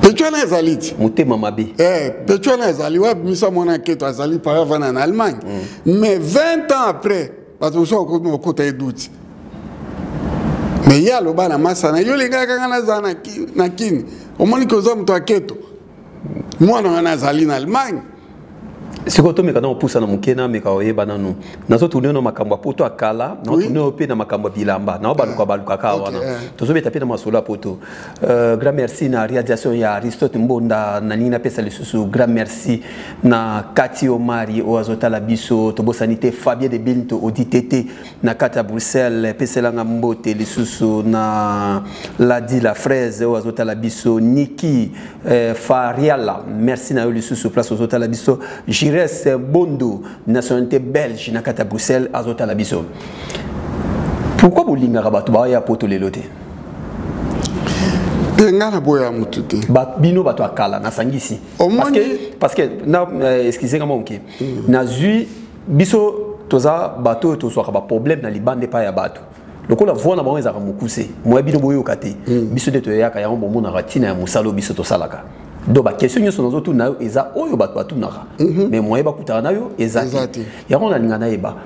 pecho wana ezali ti motema mabe eh, pecho wana ezali wabimisa mwana keto azali paya vana na allemagne mm. mais 20 ans après bato mosusu bakomi kokota ye duti me ye aloba na masana yo olingaka ngai nazala na kini omoni ke oza moto ya keto mwana wana azali na allemagne sikoyo tomeka na kopusa na moke nameka oyeba nanu nazotourne yo na makambo ya poto ya kala naotourne yo mpe na makambo ya bilamba nao baluka balukaka wana eh. tozobeta mpe na masolo ya poto Euh, grand merci na réalisation ya aristote mbonda nalingi napesa lisusu grand merci na kati omari oyo azotala biso tobosani te fabien de binto odi te te na kati ya bruxelles epeselanga mbote lisusu na ladi la fraise oyo azotala biso niki eh, fariala merci na yo lisusu place ozotala biso gires bondo nationalité belge na kati ya bruxelles azotala biso pourkui bolingaka bato baya poto lelo te te nga na boya motu te bino bato ya kala nasangisi parce que na euh, excuse nga moke mm. nazwi biso toza bato oyo tozwaka baproblème na libanda epai ya bato lokola voi na bango ezalaka mokuse moya bino boyoka te mm. biso nde toyaka yango bomonaka ntina ya mosala oyo biso tosalaka donc baquestion nyonso nazotuna yo eza oyo bato batunaka mhm. mais moye bakutaka na yo eza te yango nalinga nayeba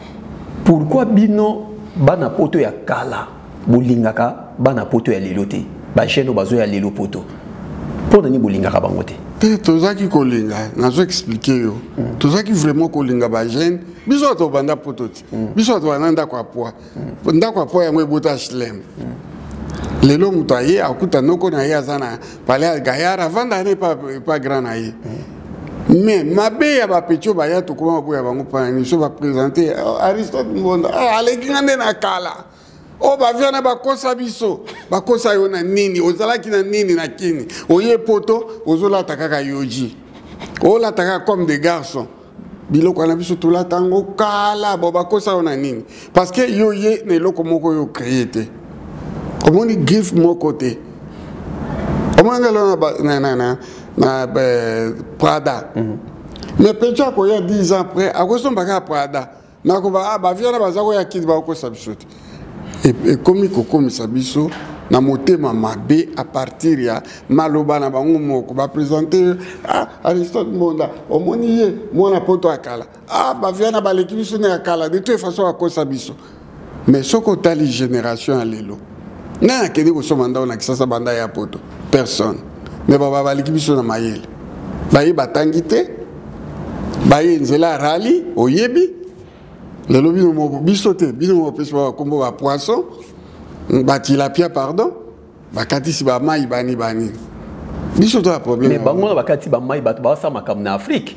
pourkui bino bana poto ya kala bolingaka bana poto ya lelo te bajeune oyo bazoya lelo poto mpo na nini bolingaka bango te te tozalaki kolinga nazo explike yo mm. tozalaki vraiment kolinga bajeune biso bato banda poto te mm. biso bato banda ndako ya poi mm. ndako ya poi yango ebota hlem lelo moto aye akuta noko na ye aza na palais ya gayar avanda ane epa grand na ye mais mabe ya bapeti oyo baya tokoma maboya bango mpona biso bapresente oh, aristote mbonda ah, aleki nga nde na kala oyo oh, bavi wana bakosa biso bakosa yo na nini ozalaki na nini na kini oye poto ozolata kaka yoji olata kaka comme de garçon biloko wana biso tolata yango kala bo bakosa yo na nini parce que yo ye na eloko moko yo créé te omoni griffe moko te omoni nga lelo na, na, na, na eh, prada mm -hmm. mais penso akoya 10 ans après akosomba kaka prada nako ah, bavio wana baza koya kini bakokosa biso te ekomi kokomisa biso na motema mabe a partir ya maloba na bango moko bapresente ah, aristote mbonda omoni ye mwana poto ya kala ah, bavio wana baleki biso na ya kala de toute façon akosa biso mais soki otali génération ya lelo nani akende kosomba ndako na kisasa banda ya poto personne me baba baliki biso na mayele baye batangi te baye nzela ya rali oyebi lelo bino moko biso te bino moko pesi bakombo ba poisson batilapia pardon bakatisi bamai bani banini biso to ya problème bango na bakati bamai bato basala makambo na afrike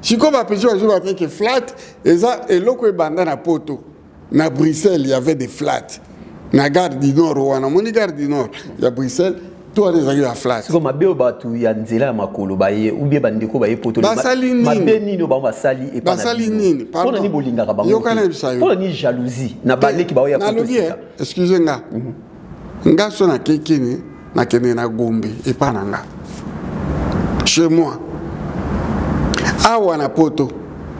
sikoyo bapesi bazo baza ke flat eza eloko ebanda na poto na bruxelles y avait des flat na gare du nord wana omoni gare du nord ya bruxelles to wana ezalaki ya flat siko mabe oyo bato ya nzela ya makolo baye ubie bandeko baye poto basali nini mabe nini bango basali basali nini pardon nani bolingaka bango yokana bisa yo pona ni jalousie na baleki baoya poto nalobi eh, excuse nga mhm. nga so nakei kini nakende na gombe epa na nga chez moi awa na poto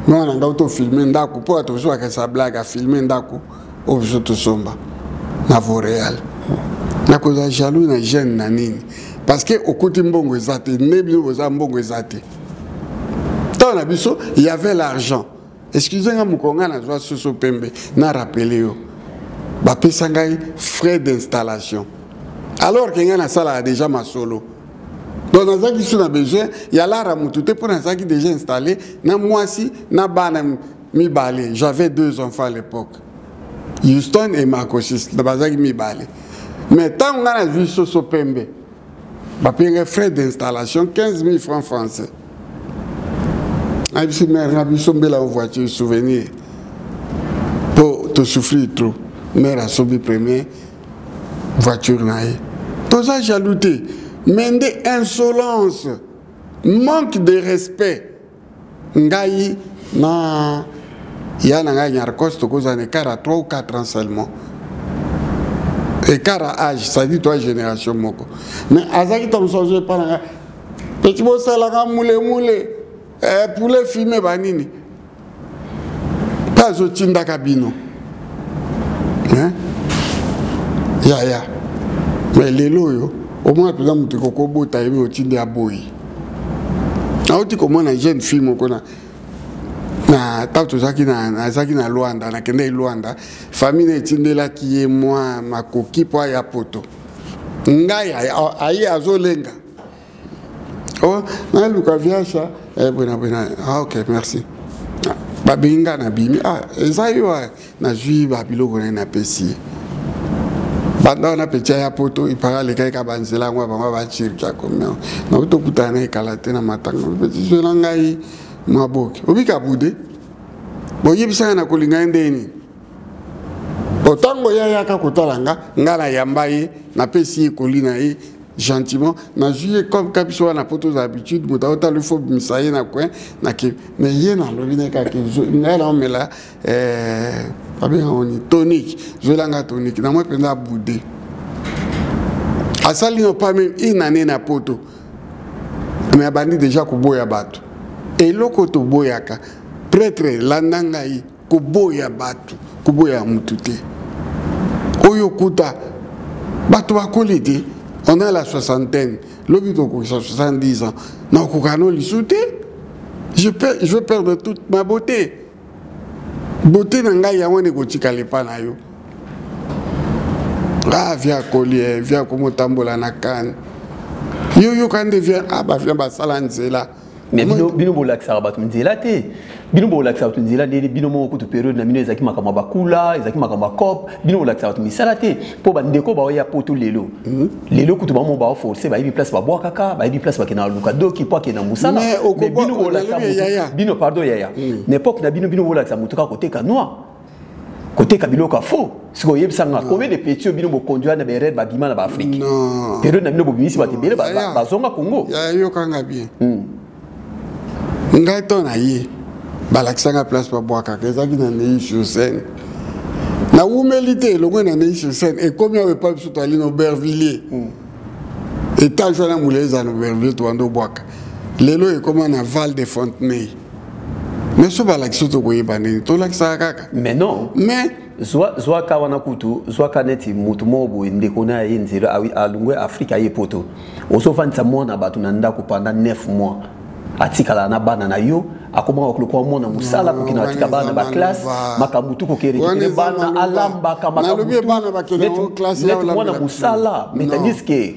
mwana na nga uti ofilme ndako mpo bato mosusu bakesa blage afilme ndako oyo biso tosomba na voreal nakozala jaloux na jeune na nini parce que okuti mbongo eza te nde bino boza mbongo eza te ntango na biso y avait l'argent excuse nga mokolo ngai nazwa soso pembe na rappele yo bapesa ngai frais d'installation alors ke ngai nasalaka déjà masolo donc nazalaki su na besoin ya lara motu te mpo nazalaki déjà installé na mwasi na bana mibale j'avais deux enfants à l'époque houston et macosis bazalaki mibale mais ntango ngai nazwi soso pembe bapenga frais d'installation 15 000 francs français ayebisi mare na biso mbela yo voiture souvenir mpo tosouffrir trop mare asombi premier voiture na ye toza jaloux te mais nde insolence manque de respect ngai na ya na ngai nyarcos tokozala na écart ya 3 ou 4 ans seulement écart ya age cestadire toi génération moko mais azalaki ntango mosusu azwa epai na ngai peti bosalaka mulemule eh, poulet fume banini mpe azotindaka bino hein ya ya mais lelo oyo omona mpenza moto ekoki obota ye otindi aboyi nauti komona jeune fille moko na na ntango tozalaki nazalaki na lwanda nakendaki lwanda famille na etindelaki ye mwa makoki mpo aya poto ngai aye azolenga oh na luka viasha eh bwena bwena ah ok merci babengi ngai na bimi ah eza yo ah, nazwi babiloko naye napesi ye banda wana peti aya poto ipaka alekaki ka banzela yango ya bango bacirki akomeo nakuti okutana na ekala te na matanga peti zwela ngai maboke obika bude boyebisaka na kolinga ye ndenge nini otango ye ayaka kotala nga nga nayamba ye napesi ye koli na ye gentiment nazwi ye comme ka biso wana mpo toza habitude moto aotala ifo bimisa ye na coin nake mais ye nalobi na ye kaka ngai naomela eh, babengango ni tonique zwela ngai tonique namoi mpenza abude asali no pas meme une année na poto mais abandi déjà koboya bato eloko toboyaka pretre landa ngai koboya bato koboya motu te oyo okuta bato bakoli te on a la soixantaine lobi tokokisa 70 ans nakokoka no lisusu te je, per, je perdre toute ma beauté beauté na ngai yango wana ekotikala epa na yo ah via kolie via komotambola na kane yo yoka nde via ah bavia basala nzela mais bino bino bolakisaka bato nzela te bino bolakisa bato nzela ndeni bino moko kutu periode na bino ezalaki makambo ya bakula ezalaki makambo ya cop bino bolakisa bato misala te mpo bandeko baoya poto lelo mhm. lelo kutu bango bao force bayebi place babwakaka bayebi place bakenda baluka doki mpo akenda mosala bino bolakisa bino pardon yaya mhm. na epoque na bino bino bolakisa moto kaka koteka noir koteka biloko ya faux sikoyo oyebisa nga combien de petit oyo bino bokonduire na baerreur babima na baafrike periode na bino bobimisi bato ebele bazonga congo yayokanga bien hmm. ngai to na ye balakisanga place babwakaka ezalaki na nei josene nawumeli te elongwe na nei josene ekomi awa epai biso toali na aubervillier hmm. etage wana molei eza na aubervillier tobanda obwaka lelo ekoma na val de fontenay mais so balakisi tokoyeba ndenge tolakisaka kaka mais non mais zwaka wana kutu zwaka neti motu moko boye ndeko na ye nzela alungwe afrika ye poto ozofandisa mwana bato na ndako panda 9 mois atikala na bana na yo akomaka kolokwa mwana mosala kokende atika bana na baklasse makambo tu kokerekekele bana alambaka makambo mwana mosala mais tandis ke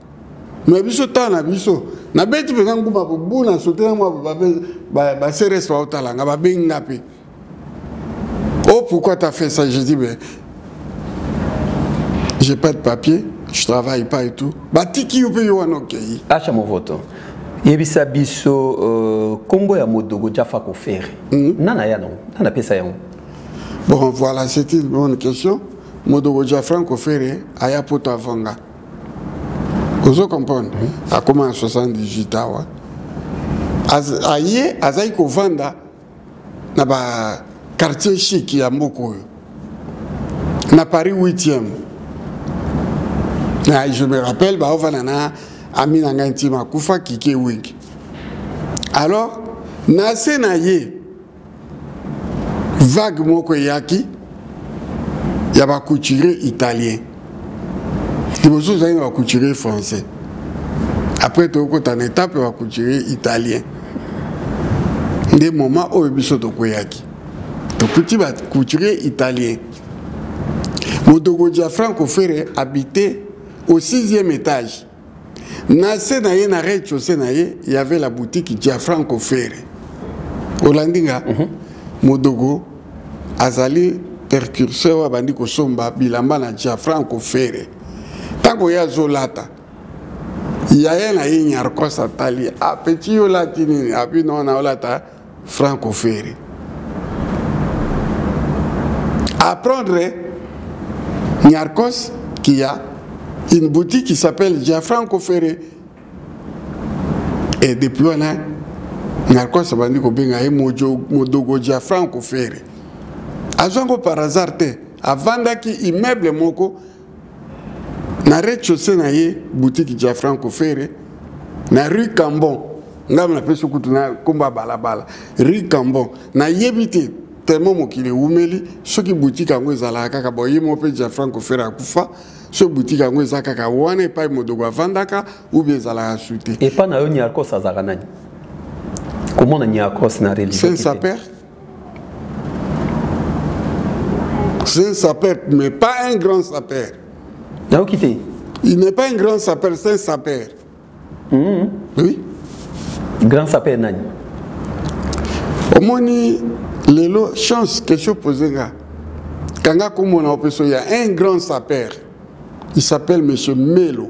me biso ntango na biso nabeti mpenza nguma bobu na sote na mwa baseres baotala nga babengi nga mpe o oh, pourquoi ta fait ça je dis mais j'ai pas de papier je travaille pas et tout batiki yo mpe yo wana okei acha movoto yebisa biso euh, kombo ya modogo jafa kofere hmm? nana ya nango nana apesa yango bon voilà c'est une bonne question modogo jafran kofere aya poto avanga ozo comprendre akoma na 78 awa aye azali kovanda na ba quartier chic ya mboka oyo na paris 8e je me rappelle baovanda na ami na ngai ntima akufa kike wenge alors na se na ye vague moko eyaki ya bacouturier italien liboso ozali na bacouturier français après tokokota na etape ya bacouturier italien nde moma oyo biso tokweyaki tokuti bacouturier italien modogoja franco fere habite au sixième étage na se na ye na rez chaussée na ye y avait la boutique giafranco ferre olandi nga mm -hmm. modogo azali percurseur oyo abandi kosomba bilamba na giafranco ferre ntango ye azolata yaya na ye nyarkos atali apeti ah, yo olati nini api ah, nona olata Franco Ferre. Apprendre Niarcos qui a une boutique qui s'appelle Gianfranco Ferre. Et depuis on a Niarcos abandi kobenga ye mojo modogo Gianfranco Ferre. Azwango par hasard te. Avandaki immeuble moko na rez chaussée na ye boutique ja franco fere na rue cambon ngai napesi kutu na nkombo ya balabala rue cambon nayebi te tellement mokili ewumeli soki boutique yango ezalaka kaka boye moko mpe ja franco fere akufa so boutique yango eza kaka wana epai modogo avandaka oubie ezalaka sute epai na yo niarcos azalaka nani komona niarcos na religion saint saper C'est un sapeur, mais pas un grand sapeur. D'accord, quittez. Il n'est pas un grand sapeur, c'est un sapeur. Mmh. Oui. Grand sapeur, Nani omoni lelo chance question posée nga kanga komona opeso ya un grand sapeur il s'appelle monsieur melo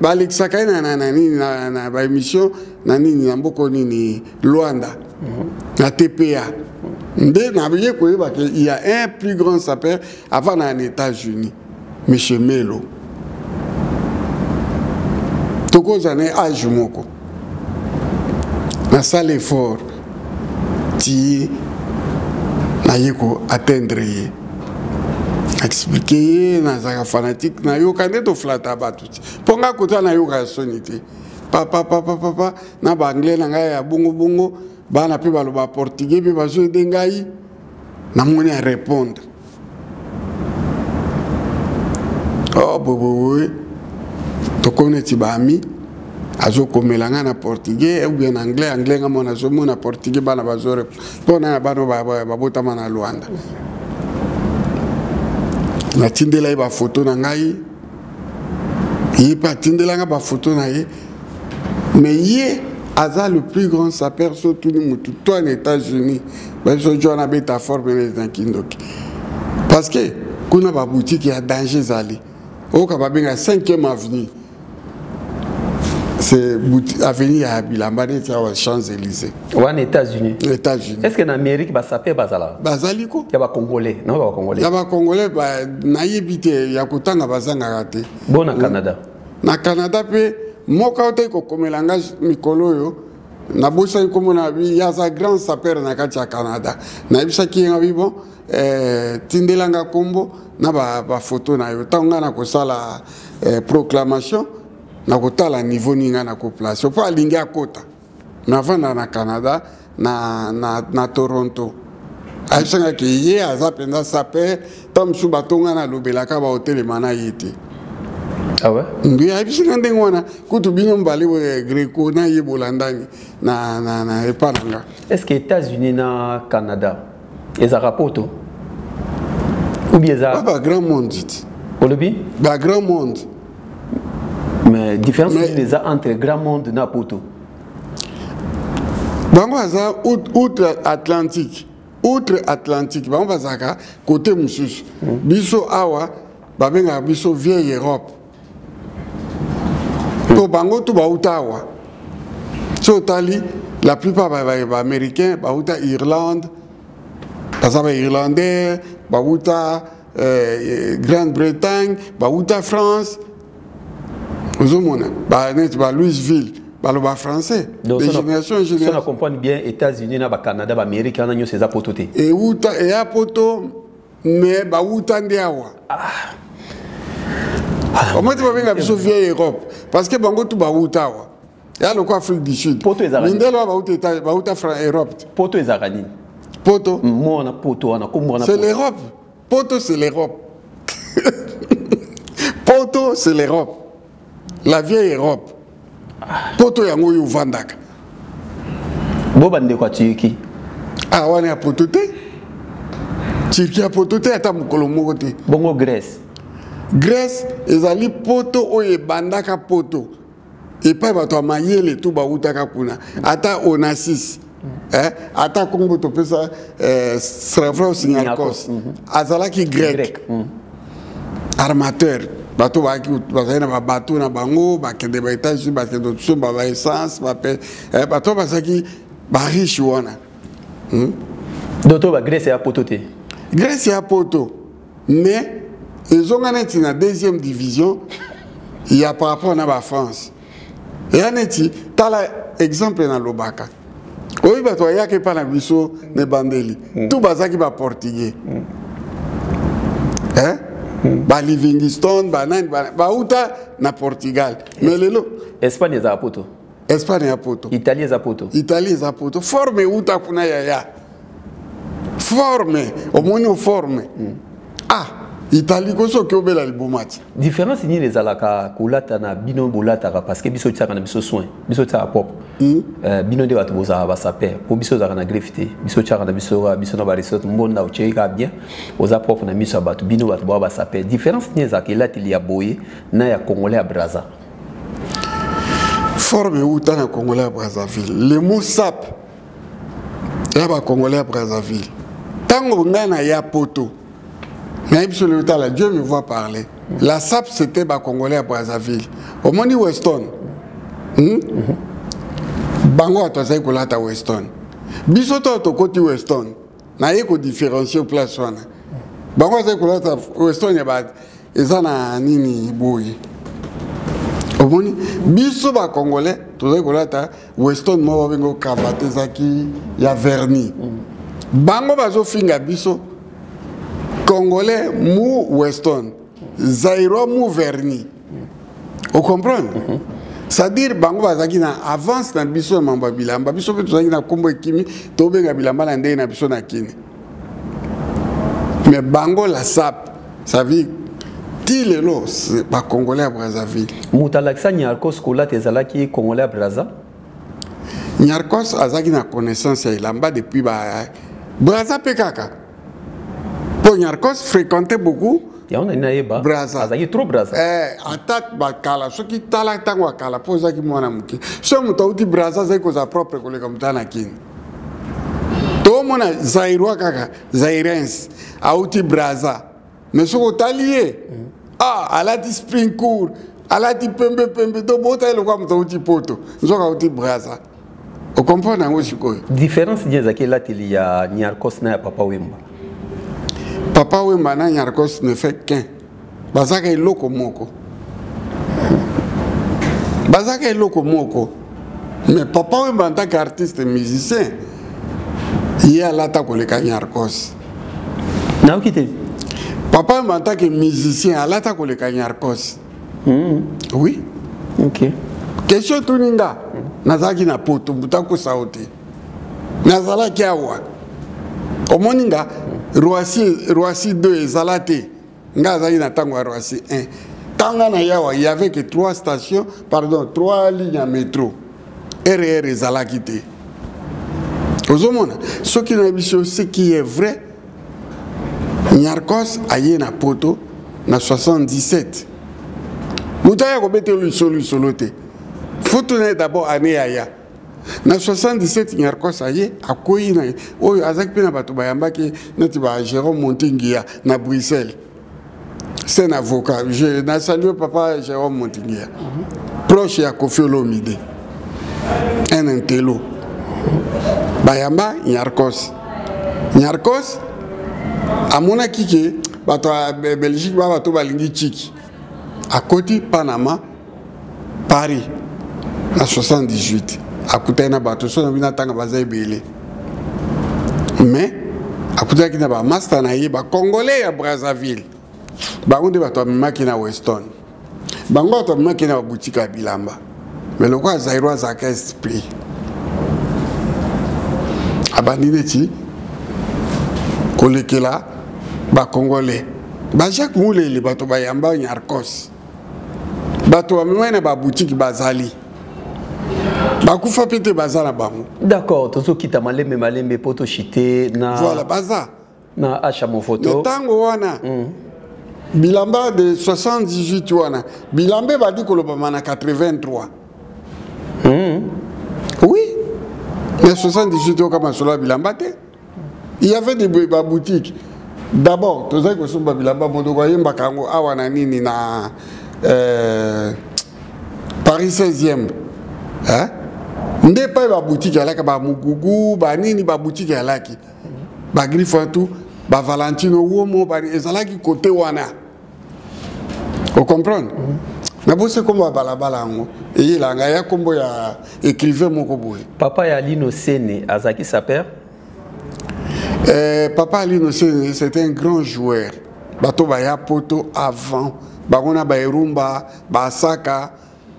balekisaka ye na nini na baémission na nini na mboko nini luanda na tpa nde naye koyeba ke il y a un plus grand sapeur avant na na états-unis monsieur melo tokozala na ye age moko nasala effort ti naye ko atteindre ye explike ye nazalaka fanatike nayoka nde toflata bato ti mpo ngai kota nayoka ya soni te papa papa papa na baanglais na ngai ya bongobongo bana mpe baloba portugais mpe bazoyede ngai namoni a répondre oh boboboe tokomi neti baami azokomela ngai na portugais oubien na anglais anglais ngai mona azomona portugais bana bazore mpo na ya bana babotama na luanda natindela ye bafoto na ngai ye mpe atindelanga bafoto na ye mais ye aza le plus grand sapeur so tuni motu to en états-unis babiso jo wana abeta forme na ezna kindoki parce que kuna babutike ya danger ezali oyoka babenga 5e avenue c'est avenue ya bilamba neti awa champs élysées wana états-unis états-unis est ce que na amérique basape bazalaka bazali ko ya bacongolais na bacongolais ya bacongolais nayebi te ya kotanga bazangaka te bo na canada na canada mpe moka otaki kokomela nga mikolo oyo nabosaki komona bi ye aza grand sapere na kati ya canada nayebisaki ye nga bi bon eh, tindela nga nkombo na bafoto ba na yo ntango ngai nakosala eh, proclamation nakotala niveau nini ngai nakoplace mpo alingi akota navanda na canada na, na, na toronto ayebisangaki ye aza mpenza saper ntango mosusu batonga nalobelaka baotelema na ye te ah ouais? nde ayebisaka ndenge wana kutu bino mbale boye greco nayebola ndangi na, na, na epa na nga est ce que états-unis na canada ezalaka poto oubien eza ba grand monde olobi ba grand monde mais différence nini eza entre grand monde na poto bango baza outre atlantique outre atlantique bango bazalaka kote mosusu hmm. biso awa babengaka biso vieille europe to bango tu bauta awa so otali la plupart baaméricain bauta irlande baza bairlandais bauta euh, grande bretagne bauta france ozomona baneti ba louisville baloba français de génération en génération on comprend bien états-unis na bacanada baamérique wana nyonso eza poto te euta eya poto mais bawuta nde awa omati ah. babenga biso vieille europe parce que bango tu bawuta awa ya lokola afrique du sud mindele oyo bawuta europe te poto ezalaka nini poto mwana poto wana komwana c'est l'europe poto c'est l'europe poto c'est l'europe la vieille europe poto yango oyo ovandaka bo bandeko ya turki ah wana ya poto te turki ya poto te ata mokolo moko te bongo grèce grèce ezali poto oyo ebandaka poto epai bato ya mayele tu bautaka kuna ata onasis Eh, ata kombo topesa eh, stravros niarcos mhm. azalaki grec mhm. armateur bato bazali na babato na bango bakende ba états-unis bakende kosomba ba essence bape eh, bato bazalaki bariche wana hmm? doto ba grèce ya poto te grèce ya poto mais ezonga neti na deuxième division ya par rapport na bafrance eya neti tala exemple na lobaka oyebi bato bayaki epai na biso na ebandeli mm. tu bazalaki baportugais mm. eh? mm. balivingston banani bauta na portugal mais lelo espagne ezala poto espagne ya poto italie eza poto italie eza poto forme euta kuna yaya forme omoni oforme mm. ah itali ko soki obela liboma ti différence nini ezalaka kolata na bino bolataka parce que biso tiaka na biso soin biso tiaka propre mm. euh, bino nde bato bozalaka basaper mpo biso ozalaka na greffe te biso tiaka na biso biso na baresorte mbonda otyei kaka bien oza propre na miso ya bato bino bato baa basaper différence nini ezalaka elateli ya boye na ya congolais ya braza forme euta na congolais ya brazzaville le mot sape ya bacongolais ya brazzaville ntango ngai na ya poto nayebi so lelo tala dieu me voit parler la sap c'était bacongolais ya brazzaville omoni weston hmm? mm -hmm. bango bato azali kolata weston biso to tokoti weston naye ko differentier place wana bango azali kolata weston ya ba eza na nini boye omoni biso bacongolais tozali kolata weston moko babengo cravate ezalaki ya verni bango bazofinga biso congolais mu weston zairo mu verni au comprendre mhm. c'est-à-dire bango bazalaki na avance na biso na mambo ya bilamba biso mpe tozalaki na nkombo ekimi tobenga bilamba na ndenge na biso na kini mais bango la sap savie ti lelo bacongolais ya brazzaville moto alakisa nyarcos kolata ezalaki congolais ya brazza nyarcos azalaki na connaissance ya elamba depuis ba braza mpe kaka po nyarkos fréquente beaucoup yango nani nayeba azalaki trop braza eh, ata bakala soki tala ntango ya kala mpo ozalaki mwana moke soki moto auti braza azali kozala propre koleka moto ya na kini tomona zairoi kaka zairens auti braza mais soki otali ye ah alati spring cour alati pembe pembe to botali lokola moto auti poto nzoka auti braza okomprendre yango sikoyo différence nini ezalaki elateli ya niarcos na ya papa wemba papa wemba na niarcos ne fait qu'un bazaka eloko moko bazaka eloko moko mais papa wemba en tant qu'artiste musicien ye alata koleka niarcos nayoki te papa ma tant que musicien alata koleka nyarcos mm. oui okay. question tuni nga mm. nazalaki na poto mutakosa yo te nazalaki awa omoni nga roisi 2 ezala te nga azalaki na ntango ya roissy 1 tanga na yawa y avait que trois stations pardon trois lignes ya métro rr e ezalaki te ozomona soki na biso ce qui est vrai nyarcos aye na poto na 77 moto aya kobetela lisolo lisolo te foto na ye d'abord ane yaya na 77 nyarkos aye akwei na oyo azalaki mpe na bato bayambaki neti ba jérôme montingia na bruxelles c'est un avocat je na salue papa jérôme montingia proche ya kofi olomide un intelo bayamba nyarkos nyarkos amonaki ke bato ya belgique ba bato balingi chiki akoti panama paris na 78 akutaki na bato so na bino atanga baza ebele mais akutanaki na bamasta na ye bacongolais ya brazzaville bango nde bato amemaki na weston bango bato amemaki na babutika ya bilamba mais lokola zairo azalaka esprit abandi neti kolekela bacongolais bajacques mulele bato bayamba nyarcos bato bamemai na babutiki bazali bakufa mpe te baza na bango d'accord tozokita malembe malembe mpo toshite na voilà baza na asha mofoto ntango wana mm. bilamba de 78 wana bilamba ebandi kolobama na 83 mm. oui na 78 oyoka masolo ya bilamba te il y avait des ba boutiques d'abord tozali kosomba bilamba mondoko ayembaka yango awa na nini na euh, paris 16e hein? nde epai babutiki alaki bamugugu banini babutiki alaki bagrifatu bavalentino womo ezalaki kote wana o comprendre mm -hmm. nabosi nkombo ya balabala yango eyela ngai ya nkombo ya écrivain moko boye papa ya lino sene azalaki saper eh, papa ya lino sene c'est un grand joueur bato baya poto avant bango na baerumba basaka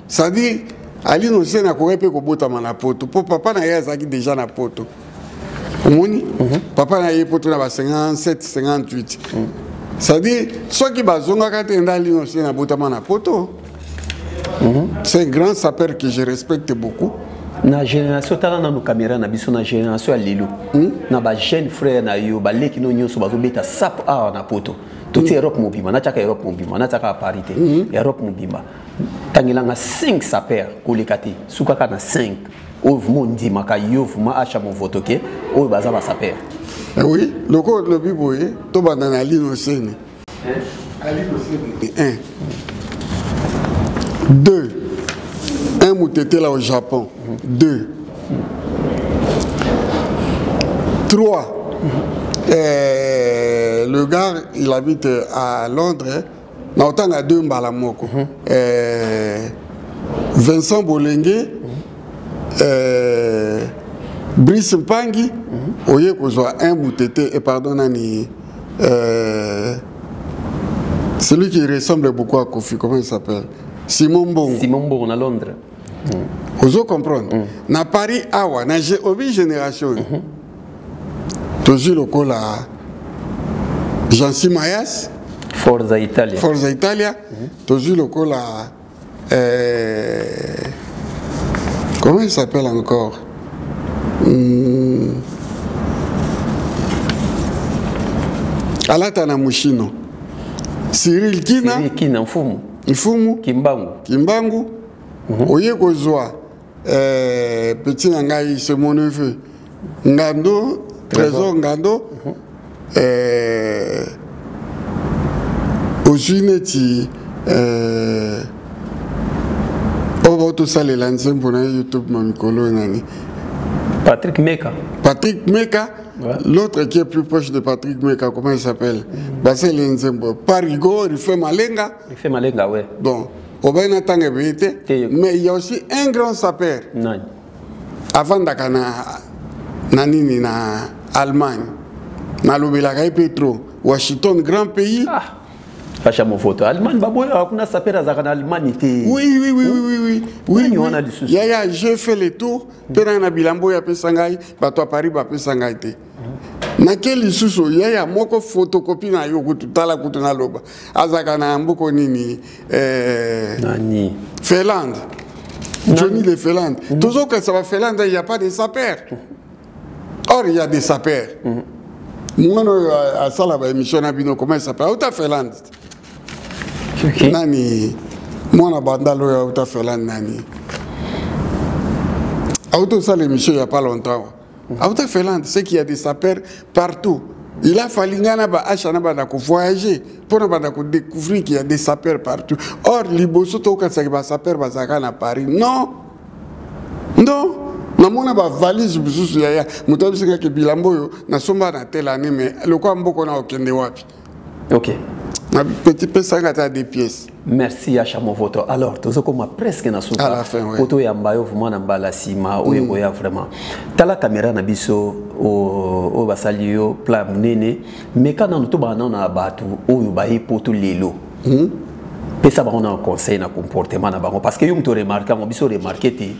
sadi ali nose na koye mpe kobotama na poto mpo papa na ye azalaki deja na poto omoni mhm. papa na ye poto na ba 57 58 c'est-à-dire soki bazongaka te nda ali nose na botama na poto mhm. c'est un grand sapeur que je respecte beaucoup na génération tala nanu caméra na biso na génération ya lelo hmm? na ba jeune frère na yo baleki no nyonso bazobeta sape awa na poto toti hmm. europe mobimba natiaka europe mobimba natiaka ya paris te hmm. europe mobimba tangela nga 5 saper koleka te suka kaka na 5 oyo vrima ondimaka yo vrima acha movoto ke oyo baza basaper eh oui lokola olobi boye tobanda na lino sene eh, deux un mutetela au japon deux trois euh, le gars il habite à londres naotanga deux mbala moko mm -hmm. eh, vincent bolenge mm -hmm. eh, brice mpangi mm -hmm. oye kozwa un butete e eh, pardon nani eh, celui qui ressemble beaucoup à kofi comment il s'appelle simon mbongo simon mbongo na londres mm. ozo comprendre mm. na paris awa na obi génération mm -hmm. tozwi lokola jansi mayas forza italia, forza italia. Mm -hmm. tozwi lokola euh, comment il s'appelle encore mm. alata na mushino cyril kina, kina mfumu mfumu kimbangu kimbangu mm -hmm. oye kozwa eh, petit na ngai c'est mon neveu ngando trésor ngando mhm. eh, ozwi neti eh, oyo bautosalela nzembo na ye youtube ma mikolo oyo nani patrick meka patrick meka ouais. l'autre qui est plus proche de patrick meka comment il s'appelle mm. basele nzembo parigo rife malenga Il fait malenga, ouais. Bon, au bain n'a tanga vérité, mais il y a aussi un grand sapeur. Non. Avant d'akana, na nini na Allemagne, na lobelaka ye Petro, Washington, grand pays. Ah. Facha Mofoto. Allemagne, babo, hakuna sapeur azaka na Allemagne te. Oui, oui, oui, oui, oui. Oui, oui. oui. Ya ya, je fais le tour, pena na bilambo ya pesangai, bato à Paris ba pesangai te. nake lisusu ye ya moko fotokopi na yo kutu tala kutu naloba azalaka na mbuko nini eh, felande johnny de felande mm-hmm. tozokesa bafelande ya pas de saper or ya de saper mm-hmm. mwana oyo asala baémission na bino koma esaper auta felande nani mwana bandal oyo auta felande nani auta osala émission ya pas longtemps auta Finlande c'est qu'il y a des sapeurs partout il a fallu ngai na baasha na banda kovoyage mpo na banda kodécouvrir qu'il y a des sapeurs partout or liboso tokokanisaki basapeur bazalaka na paris non non namona bavalise mosusu yaya moto abisingaki bilambo oyo nasomba na telani me lokola mboko na okende wapi ok na petit pesanga ata des pièces merci ya chamo voto alors tozokoma presque na suka po toyamba yo vraimen na mbala nsima oyo ekoya mm. vraiment tala kamera na biso oyo basali yo plat ya monene meka nano tobaa nano na bato oyo baye poto lelo hmm? pesa bango na conseil na comportement na bango parce que yo moto remarke yango biso remarke te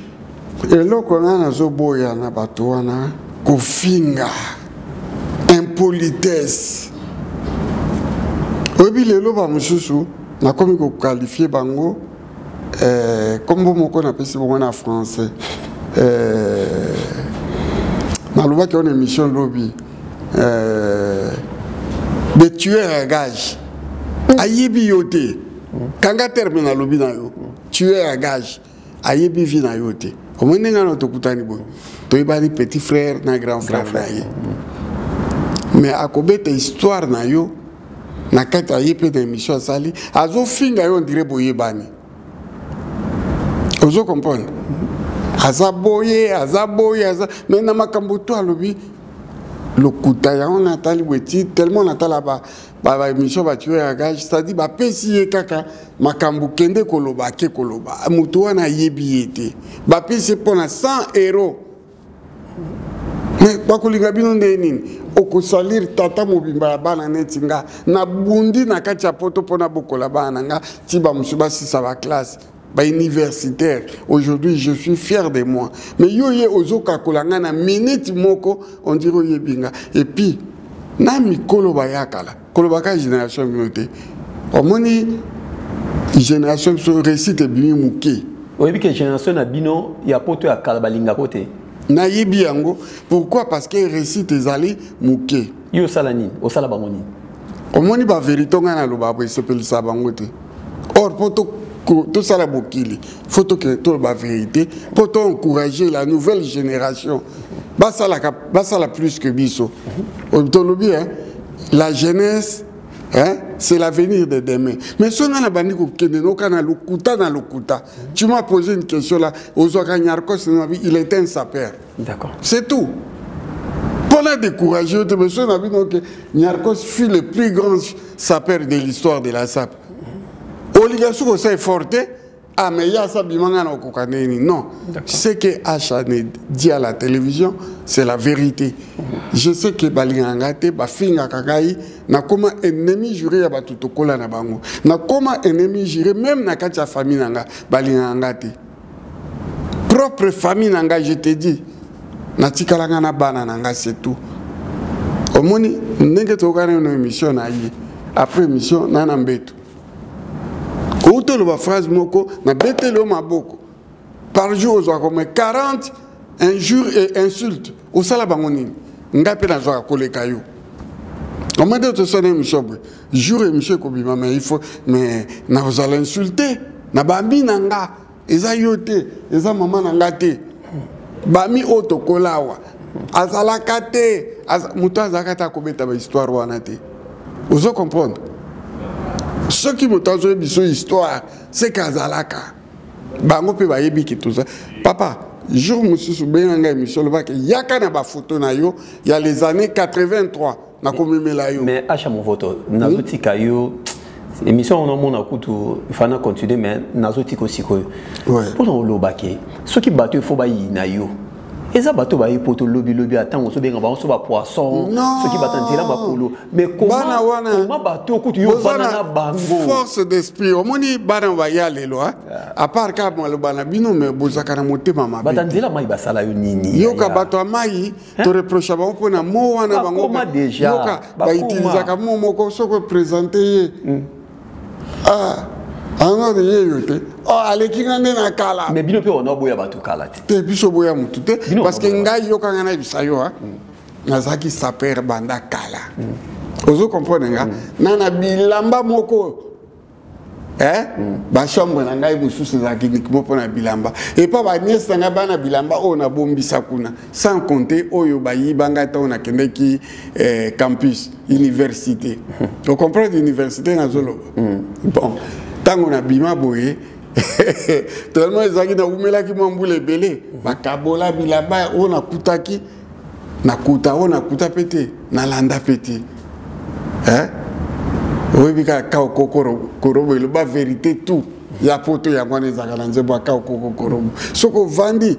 eloko ngai nazoboya na bato wana kofinga impolitesse oyebi lelo bamosusu nakomi kokalifie bango eh, kombo moko napesi bongo na français eh, nalobaki ona émission lobi eh, de tueur à gage ayebi yo te kanga terme nalobi na yo tueur à gage ayebi vie na yo te omoni ndenge wana tokutani boye toyebani petit frère na grand frère na ye mais akobeta histoire na yo na kati aye mpe na émission asali azofinga yo ondire boyebani ozo comprendre aza boye aza boye aza mais na makambo to alobi lokuta yango natali boye ti tellement natala ba ba ba émission ba tuer ya gage c'est-à-dire ba pesi ye kaka makambo kende koloba ke koloba moto wana ayebi ye te ba pesi mpo na 100 euros mais bakolinga bino ndenge nini okosalire tata mobimba ya bana neti nga nabundi na kati ya poto mpo nabokola bana na nga ti bamosusu basisa baklasse bauniversitaire aujourd'hui je suis fier de moi mais yo ye ozokakola ngai na minute moko ondire oyebi nga epuis na mikolo baya kala kolobaka génération bino te omoni génération biso réussite ebimi moke oyebi ke génération na bino ya poto ya kala balingaka o te nayebi yango pourquoi parce que réussite ezali moke yo osala nini osala bango nini omoni baverité ngai naloba boye esepelisa bango te or mpo tosala mokili fo toloba vérité mpo to encourager la nouvelle génération basalaka basala plus que biso tolobi hein? la jeunesse hein? c'est l'avenir de demain mais soki ngai nabandi kokende noka na lokuta na lokuta tu m'as posé une question là ozwaka nyarkos nabi il était un sapeur D'accord. C'est tout. Pour la décourager, tu me souviens que Niarcos fut le plus grand sapeur de l'histoire de la SAP. Oligarchie, c'est fort, hein? ah mais ya sa bimanga na okoka nini non ce que acha ne dit à la télévision c'est la vérité je sais que balingaka nga te bafingaka ngai nakoma ennemi juré ya bato tokola na bango nakoma ennemi juré même na kati ya famille na nga balingaka nga te propre famille na ngai je te dis natikala ngai na bana na ngai c'est tout omoni ndenge tokokani na émission na ye après émission na na mbeto outi oloba phrase moko nabeteli yo maboko par jour ozwaka kome 40 injure et insulte osala bango nini ngai mpe nazwaka koleka yo omande tosala na émission boye jour emission ekobima mais il faut mais nazala insulte na bambi na nga eza yo te eza mama na nga te bami oyo tokola awa azalaka te moto azalaka te akobeta bahistoire wana te ozo comprendre soki moto azoye biso histoire seke azalaka bango mpe bayebi ke toza papa jour mosusu benga ngai misolo bake yaka na bafoto na yo ya les années 83 nakomemela yo mais asha movoto nazotika yo émission wana omona kutu fana continue mais nazotika osikoyo mpona oloba ke soki bato efo bayina yo eza bato baye po tolobilobi ata ntango ozobenga bango so bapoisson soki bata nzela makolo mais koma bato kutu yo bana na bango force d'esprit omoni bana baya lelo ah. apart ka maloba na bino me bozaka na motema mabe bata nzela mai basala yo nini yoka bato ya mai Hein? to reprocha bango mpo na mo wana bango yoka bautilisaka mo moko soki opresente ye hmm. ah, anode ye yo te oh, aleki nga nde na kala mais bino mpe wana oboya bato kala te te biso oboya motu te parce que ngai yoka nga nayebisa yo ah. hmm. nazalaki saper banda kala hmm. ozo comprendre nga na na bilamba moko eh? mm. bachambre na ngai mosusu ezalaki likimo mpo na bilamba epa baniese na ngai bana bilamba oyo nabombisa kuna sans compte oyo bayiba ngai ntango nakendeki eh, campus université ocomprendre université nazoloba mm. bon ntango nabima boye tellement ezalaki nawumelaki mwa mbula ebele bakabola bilamba oyo nakutaki nakuta oyo nakuta mpe te nalanda mpe te eh? oyebi kaka kao kokorobo eloba verité tout ya poto yango wana ezalaka na nzembo ya kao kokokorobo soki ovandi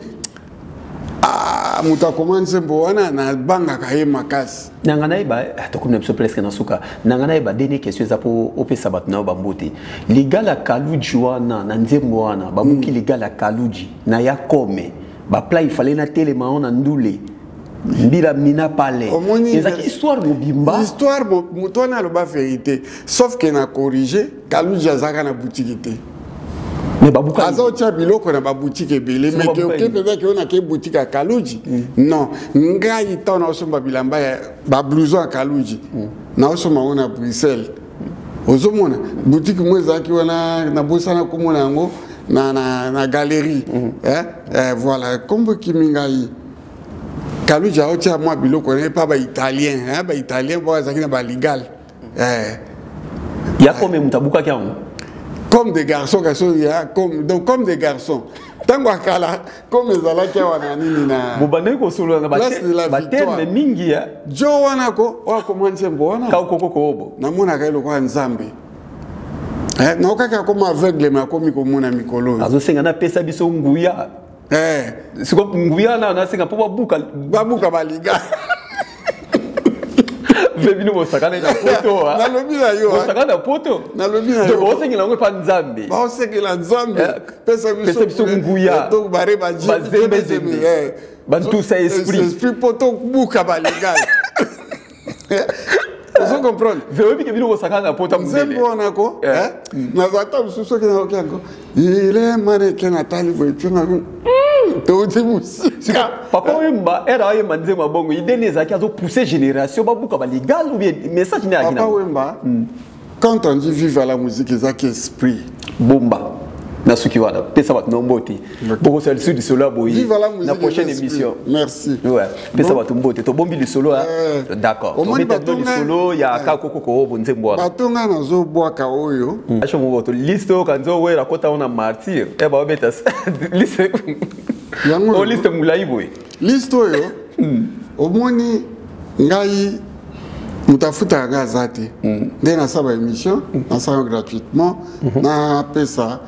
ah, moto akoma nzembo wana nabangaka ye makasi nanga nayeba ah, tokomi na biso presque na suka nanga nayeba deni question eza mpo opesa bato na yo bambote ligala kaluji wana na nzembo wana babuki mm. ligala kaluji na ya kome ba plat il fallait na telema on na ndule mbila mina pale ezalaki histoire mobimba histoire moto wana aloba vérité sauf que na corrige kaluji azalaka na butiki te aza otya biloko na babutike ebele meke oke mpenza ke ona ke butike ya kaluji mm. non ngai ntango naosomba bilamba ya bablouson ya kaluji mm. naosomba yango na bruxelles ozomona boutique moko ezalaki wana nabosana komona yango na, na, na galerie mm -hmm. eh, eh, voilà kombo ekimi ngai kaluja aotya mwa biloko naye mpa baitalien eh, baitalien mpo azalaki na baligal eh. ya comme moto abukaki yango comme des garçons garçons ya comme donc comme des garçons ntango akala comme ezalaki awa na nini na bobandaki kosolola na bateme mingi ya jo wana ko oyo akoma nzembo wana kaokoko koobo namonaka ye lokola nzambe eh, naokaki akoma aveugle me akomi komona mikolo oyo azosenga napesa biso nguya eh. siko nguya nayo nasenga mpo babuka babuka baliga mpe bino bosakana na poto nalobi na yo bosakana na poto nalobi na yo baosengela yango epa nzambe baosengela nzambe pesa biso nguya bare bazembezembe bantusa esprit esprit mpo tobuka balegale ozo comprendre veoyebi ke bino bosakana na poto nzembo wana ko nazata mosusu oke nayoki yango ile maneke natali boye mpona hmm, touti mosika papa oyemba ere ayemba nzembo ya bongo ide nde ezalaki azopousse génération babuka balegal ou bien message nde ayaki papa oyemba hmm. quand on dit vive à la musique ezalaki esprit bomba nasuki wana pesa bato nombo te bokosala lisusu lisolo ya boye na prochaine émission merci ouais. pesa bato mbote tobombi lisolo ya eh, d'accord omoni lisolo ya eh. kakokoko oyo bonzembo wana bato ngai nazobwaka oyo hmm. asho moboto liste oyo kanzi owela akota ona martyr e baobeta liste yango oh, liste molai boye liste oyo hmm. omoni ngai moto afutaka ngai aza te hmm. nde nasala baémission nasala gratuitement napesa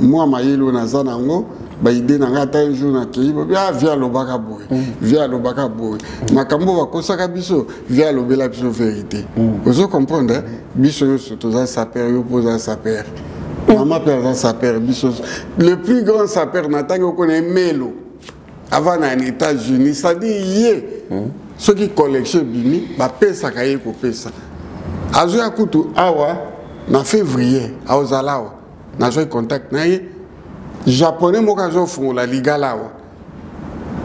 mwa mayele oyo naza na yango baide na ngai ata un jour nakei bobi a ah, vie alobaka boye mm. vie alobaka boye mm. makambo bakosaka biso vie alobela biso verité mm. ozo comprendre eh? biso nyonso toza sapere yo mpo oza sapere mama mpe aza sapere biso le plus grand sapere na ntangi okona emelo avant na États-Unis ça dit ye hmm. ce qui collection bimi ba pesa ka ye ko pesa azo ya kutu awa na février aozalawa na zo contact na ye japonais moko azofungola ligala awa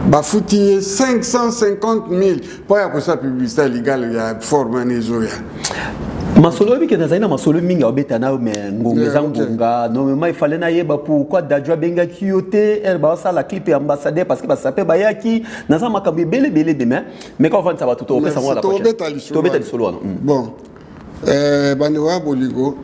bafuti ye 550 000 mpo ya kosala publicité ya ligalo ya formane ezoya masolo oyebi ke nazali na masolo mingi abeta nayo me ngonga eza ngonga nomema efale nayeba pourkui dadio abengaki yo te ere basala clip ya ambassadeur parce que basape bayaki naza makambo ebele ebele deme meka ofandisa bato tobeta lisolo wana hmm. bon eh, bandeko ya bolingo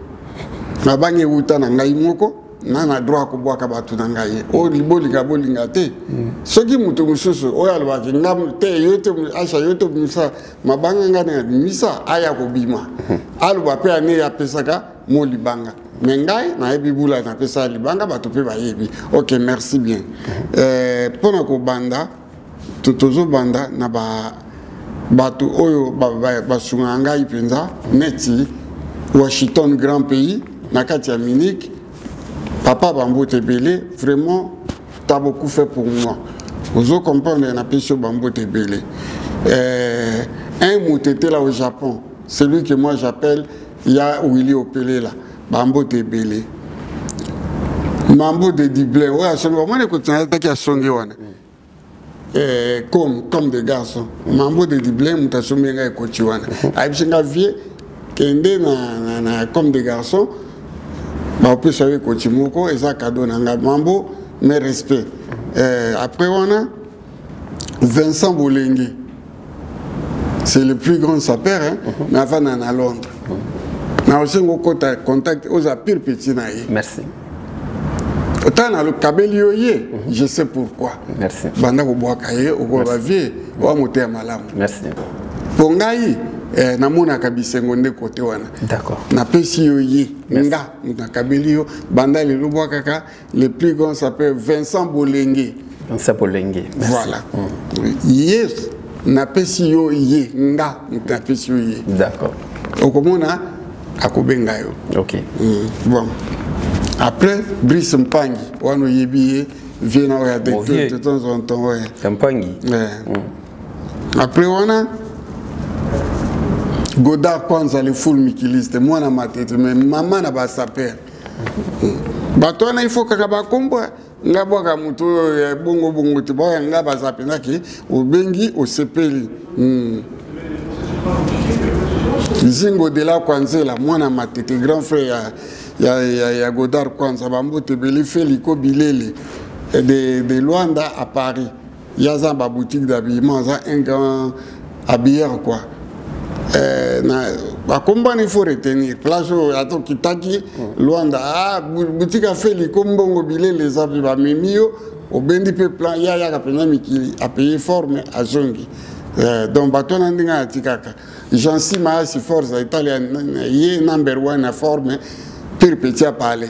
nabangi ewuta na ngai moko na na droit ya kobwaka bato na ngai oyo bolinga bolinga te mm. soki moto mosusu oyo alobaki nga te yo te asha yo te obimisa mabanga ngai na bimisa aya kobima mm. aloba mpe ane apesaka mo libanga me ngai nayebi bula napesa libanga bato mpe bayebi ok merci bien mpo mm. eh, na kobanda tozobanda na ba bato oyo basungaka ngai mpenza neti washington grand pays na kati ya munich papa bambote ebele vraiment ta beaucoup fait pour moi ozo comprendre napesi yo bambote ebele euh, un motetela au japon celui que moi j'appelle ya willi opelela bambote ebele mambo de dublin oyo asongi omoni ekotinataki asongi wana eh, comme comme de garçon mambo de dublin moto asombi ngai ekoti wana ayebisi ngai vie kende na, na, na comme de garçon baopesa yo ekoti moko eza kado na ngai mambo mais respect eh, après wana Vincent Bolengi, c'est le plus grand sapeur, hein, uh -huh. mais avant on à Londres. Uh -huh. Na aussi ngoko ta contact aux pire petit na ye. Merci. Autant na le kabeli yo ye, uh -huh. je sais pourquoi. Merci. Banda ko boa kaye, au ko ba vie, wa moté ya malamu. Merci. Pour ngai eh, namonaka bisengo nde kote wana napesi yo ye nga nakabeli yo banda lelo bwakaka le plus grand s'appelle vincent bolenge vincent bolenge voilà mm. ye napesi yo ye nga napesi yo ye d'accord okomona akobenga yo ok mm. bon après brice mpangi wana oyebi ye vie na oyo ya de temps en temps oyo ya mpangi mm. après wana godard kwanza le full mikiliste mwana matete mais mama na basapere bato wana ifo kaka bakombwa nga bwaka moto oyo ya bongobongo te bwaka nga baza mpenza ke obengi osepeli hmm. zingo de la kwanzela mwana matete grand frère ya, ya, ya, ya godard kwanza bambote belifeli ko bilele de, de luanda à paris ya za ba boutique d'habillement aza un grand habilleur quoi eh, na bakombani faut retenir place oyo ata okitaki mm. luanda ah, boutique afe likombongo bilele eza mpe bamemi yo obendi mpe plan ye ayaka mpenza mikili apaye forme azongi eh, donc bato wana ndenge atikaka jansi maasi force etali ye number one ya forme pire petit apale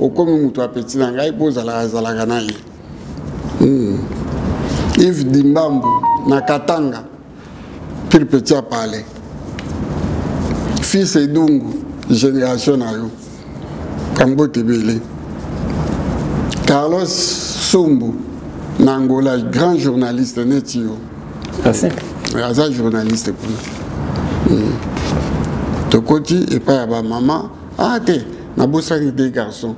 okomi moto apeti na ngai mpo ozalaka azalaka na ye hmm. ive dimbambu na katanga pire petit ya pale fils edungu génération na yo kambote ebele carlos sumbu na angola grand journaliste neti yo aza journaliste kuna hmm. tokoti epai ya bamama ah te nabosani de garçon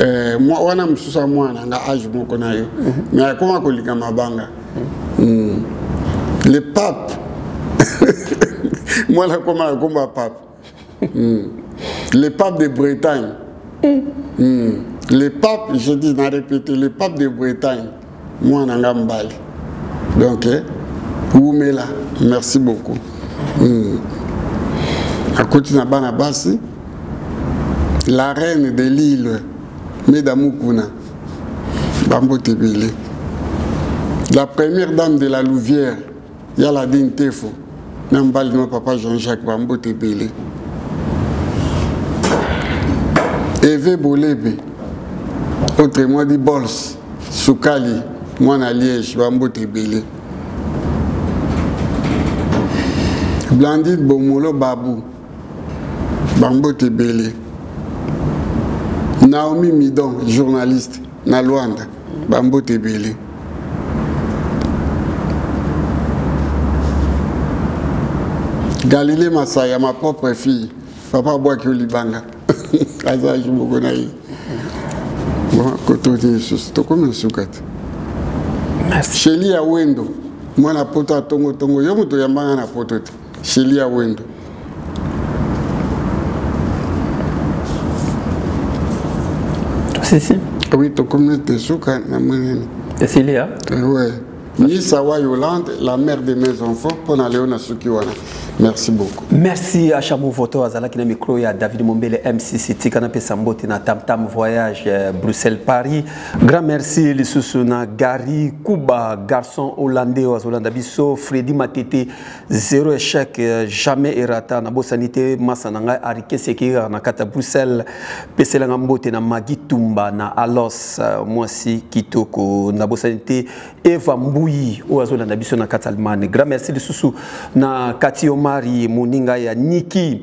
eh, wana mosusu ya mwana na nga age moko na yo mhm. mais akoma kolinga mabanga hmm. le pape mwana akoma akoma pape hmm. le pape de bretagne hmm. le pape je dis na répété le pape de bretagne mwana nga mbali donc eh, wumela merci beaucoup hmm. akoti na bana basi la reine de lille meda mukuna bambote ebele la première dame de la louvière ya ladi ntefu na mbali na papa jean jacques bambote ebele eve bolebe autrement dit bols sukali mwana liège bambote ebele blandide bomolo babu bambote ebele naomi midon journaliste na luanda bambote ebele galile masaya ma propre fille papa abwaki yo libanga azalaki moko na ye kotoki lisusu tokomi nsuka te sheli ya wendo mwana poto atongotongo yo moto oyambanga na poto te Shelia Wendo. Sisi. Oui, tokomi te suka na mwenene. Cecilia. Ouais. Nisa wa Yolande, la mère de mes enfants, pour na Léona Sukiwana. Merci beaucoup. Merci à Chamou Voto Azalaki na micro ya David Mombele MCC tika na pesa mbote na Tam Tam Voyage euh, Bruxelles Paris. Grand merci lisusu na Gary Kuba garçon hollandais wa Zolanda biso Freddy Matete zero échec euh, jamais erata nabosani te masa na ngai arikesi ekeyaka na kati ya bruxelles peselanga mbote na magi tumba na alos euh, mwasi kitoko nabosani te eva mbuyi oyo azolanda biso na kati allemagne grand merci lisusu na kati omari moninga ya niki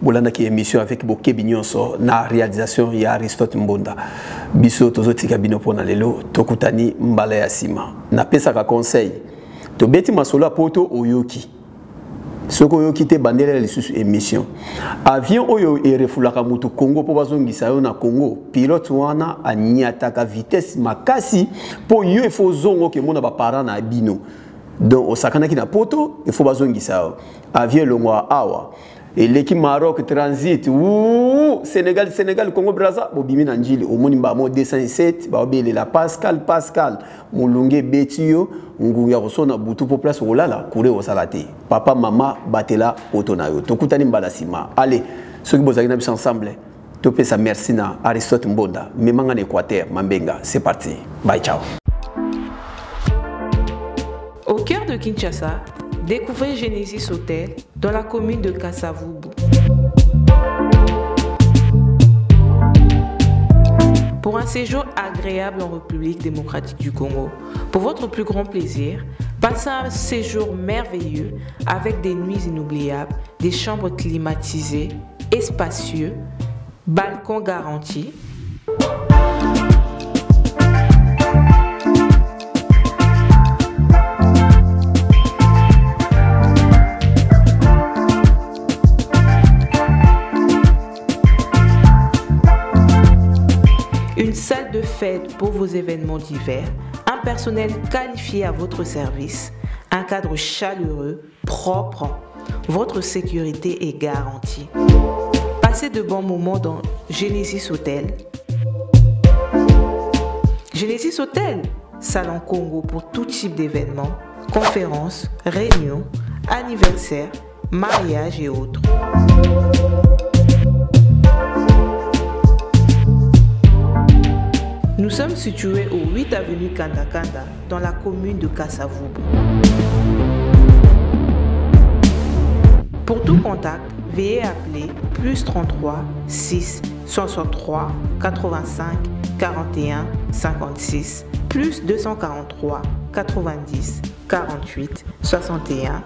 bolandaki émission avec bokebi nyonso na réalisation ya aristote mbonda biso tozotika bino mpo na lelo tokutani mbala ya nsima napesaka conseil tobeti masolo ya poto oyoki soki oyoki te bandela lisusu émission avion oyo erefulaka motu congo mpo bazongisa yo na congo pilote wana aniataka vitesse makasi mpo yo efo ozonga okemona baparent na bino donc osakanaki na poto efo bazongisa yo avion elongwa awa eleki maroc transit wuu sénégal sénégal congo braza bobimi na njili omoni mbamo 207 baobelela pascal pascal molunge ebeti yo ngungu ya kosona butu mpo place okolala kure osala te papa mama batela poto na yo tokutani mbala nsima ale soki bozalaki na biso ensemble topesa merci na aristote mbonda memanga na équateur mambenga c'est parti bay ciao au cœur de kinshasa Découvrez Genesis Hotel dans la commune de Kassavoubou. Pour un séjour agréable en République démocratique du Congo, pour votre plus grand plaisir, passez un séjour merveilleux avec des nuits inoubliables, des chambres climatisées, et spacieux, balcons Faites pour vos événements divers, un personnel qualifié à votre service, un cadre chaleureux, propre, votre sécurité est garantie. Passez de bons moments dans Genesis Hotel. Genesis Hotel, salon Congo pour tout type d'événements, conférences, réunions, anniversaires, mariages et autres. Nous sommes situés au 8 avenue Kandakanda, dans la commune de Kassavoub. Pour tout contact, veuillez appeler plus 33 6 63 85 41 56 plus 243 90 48 61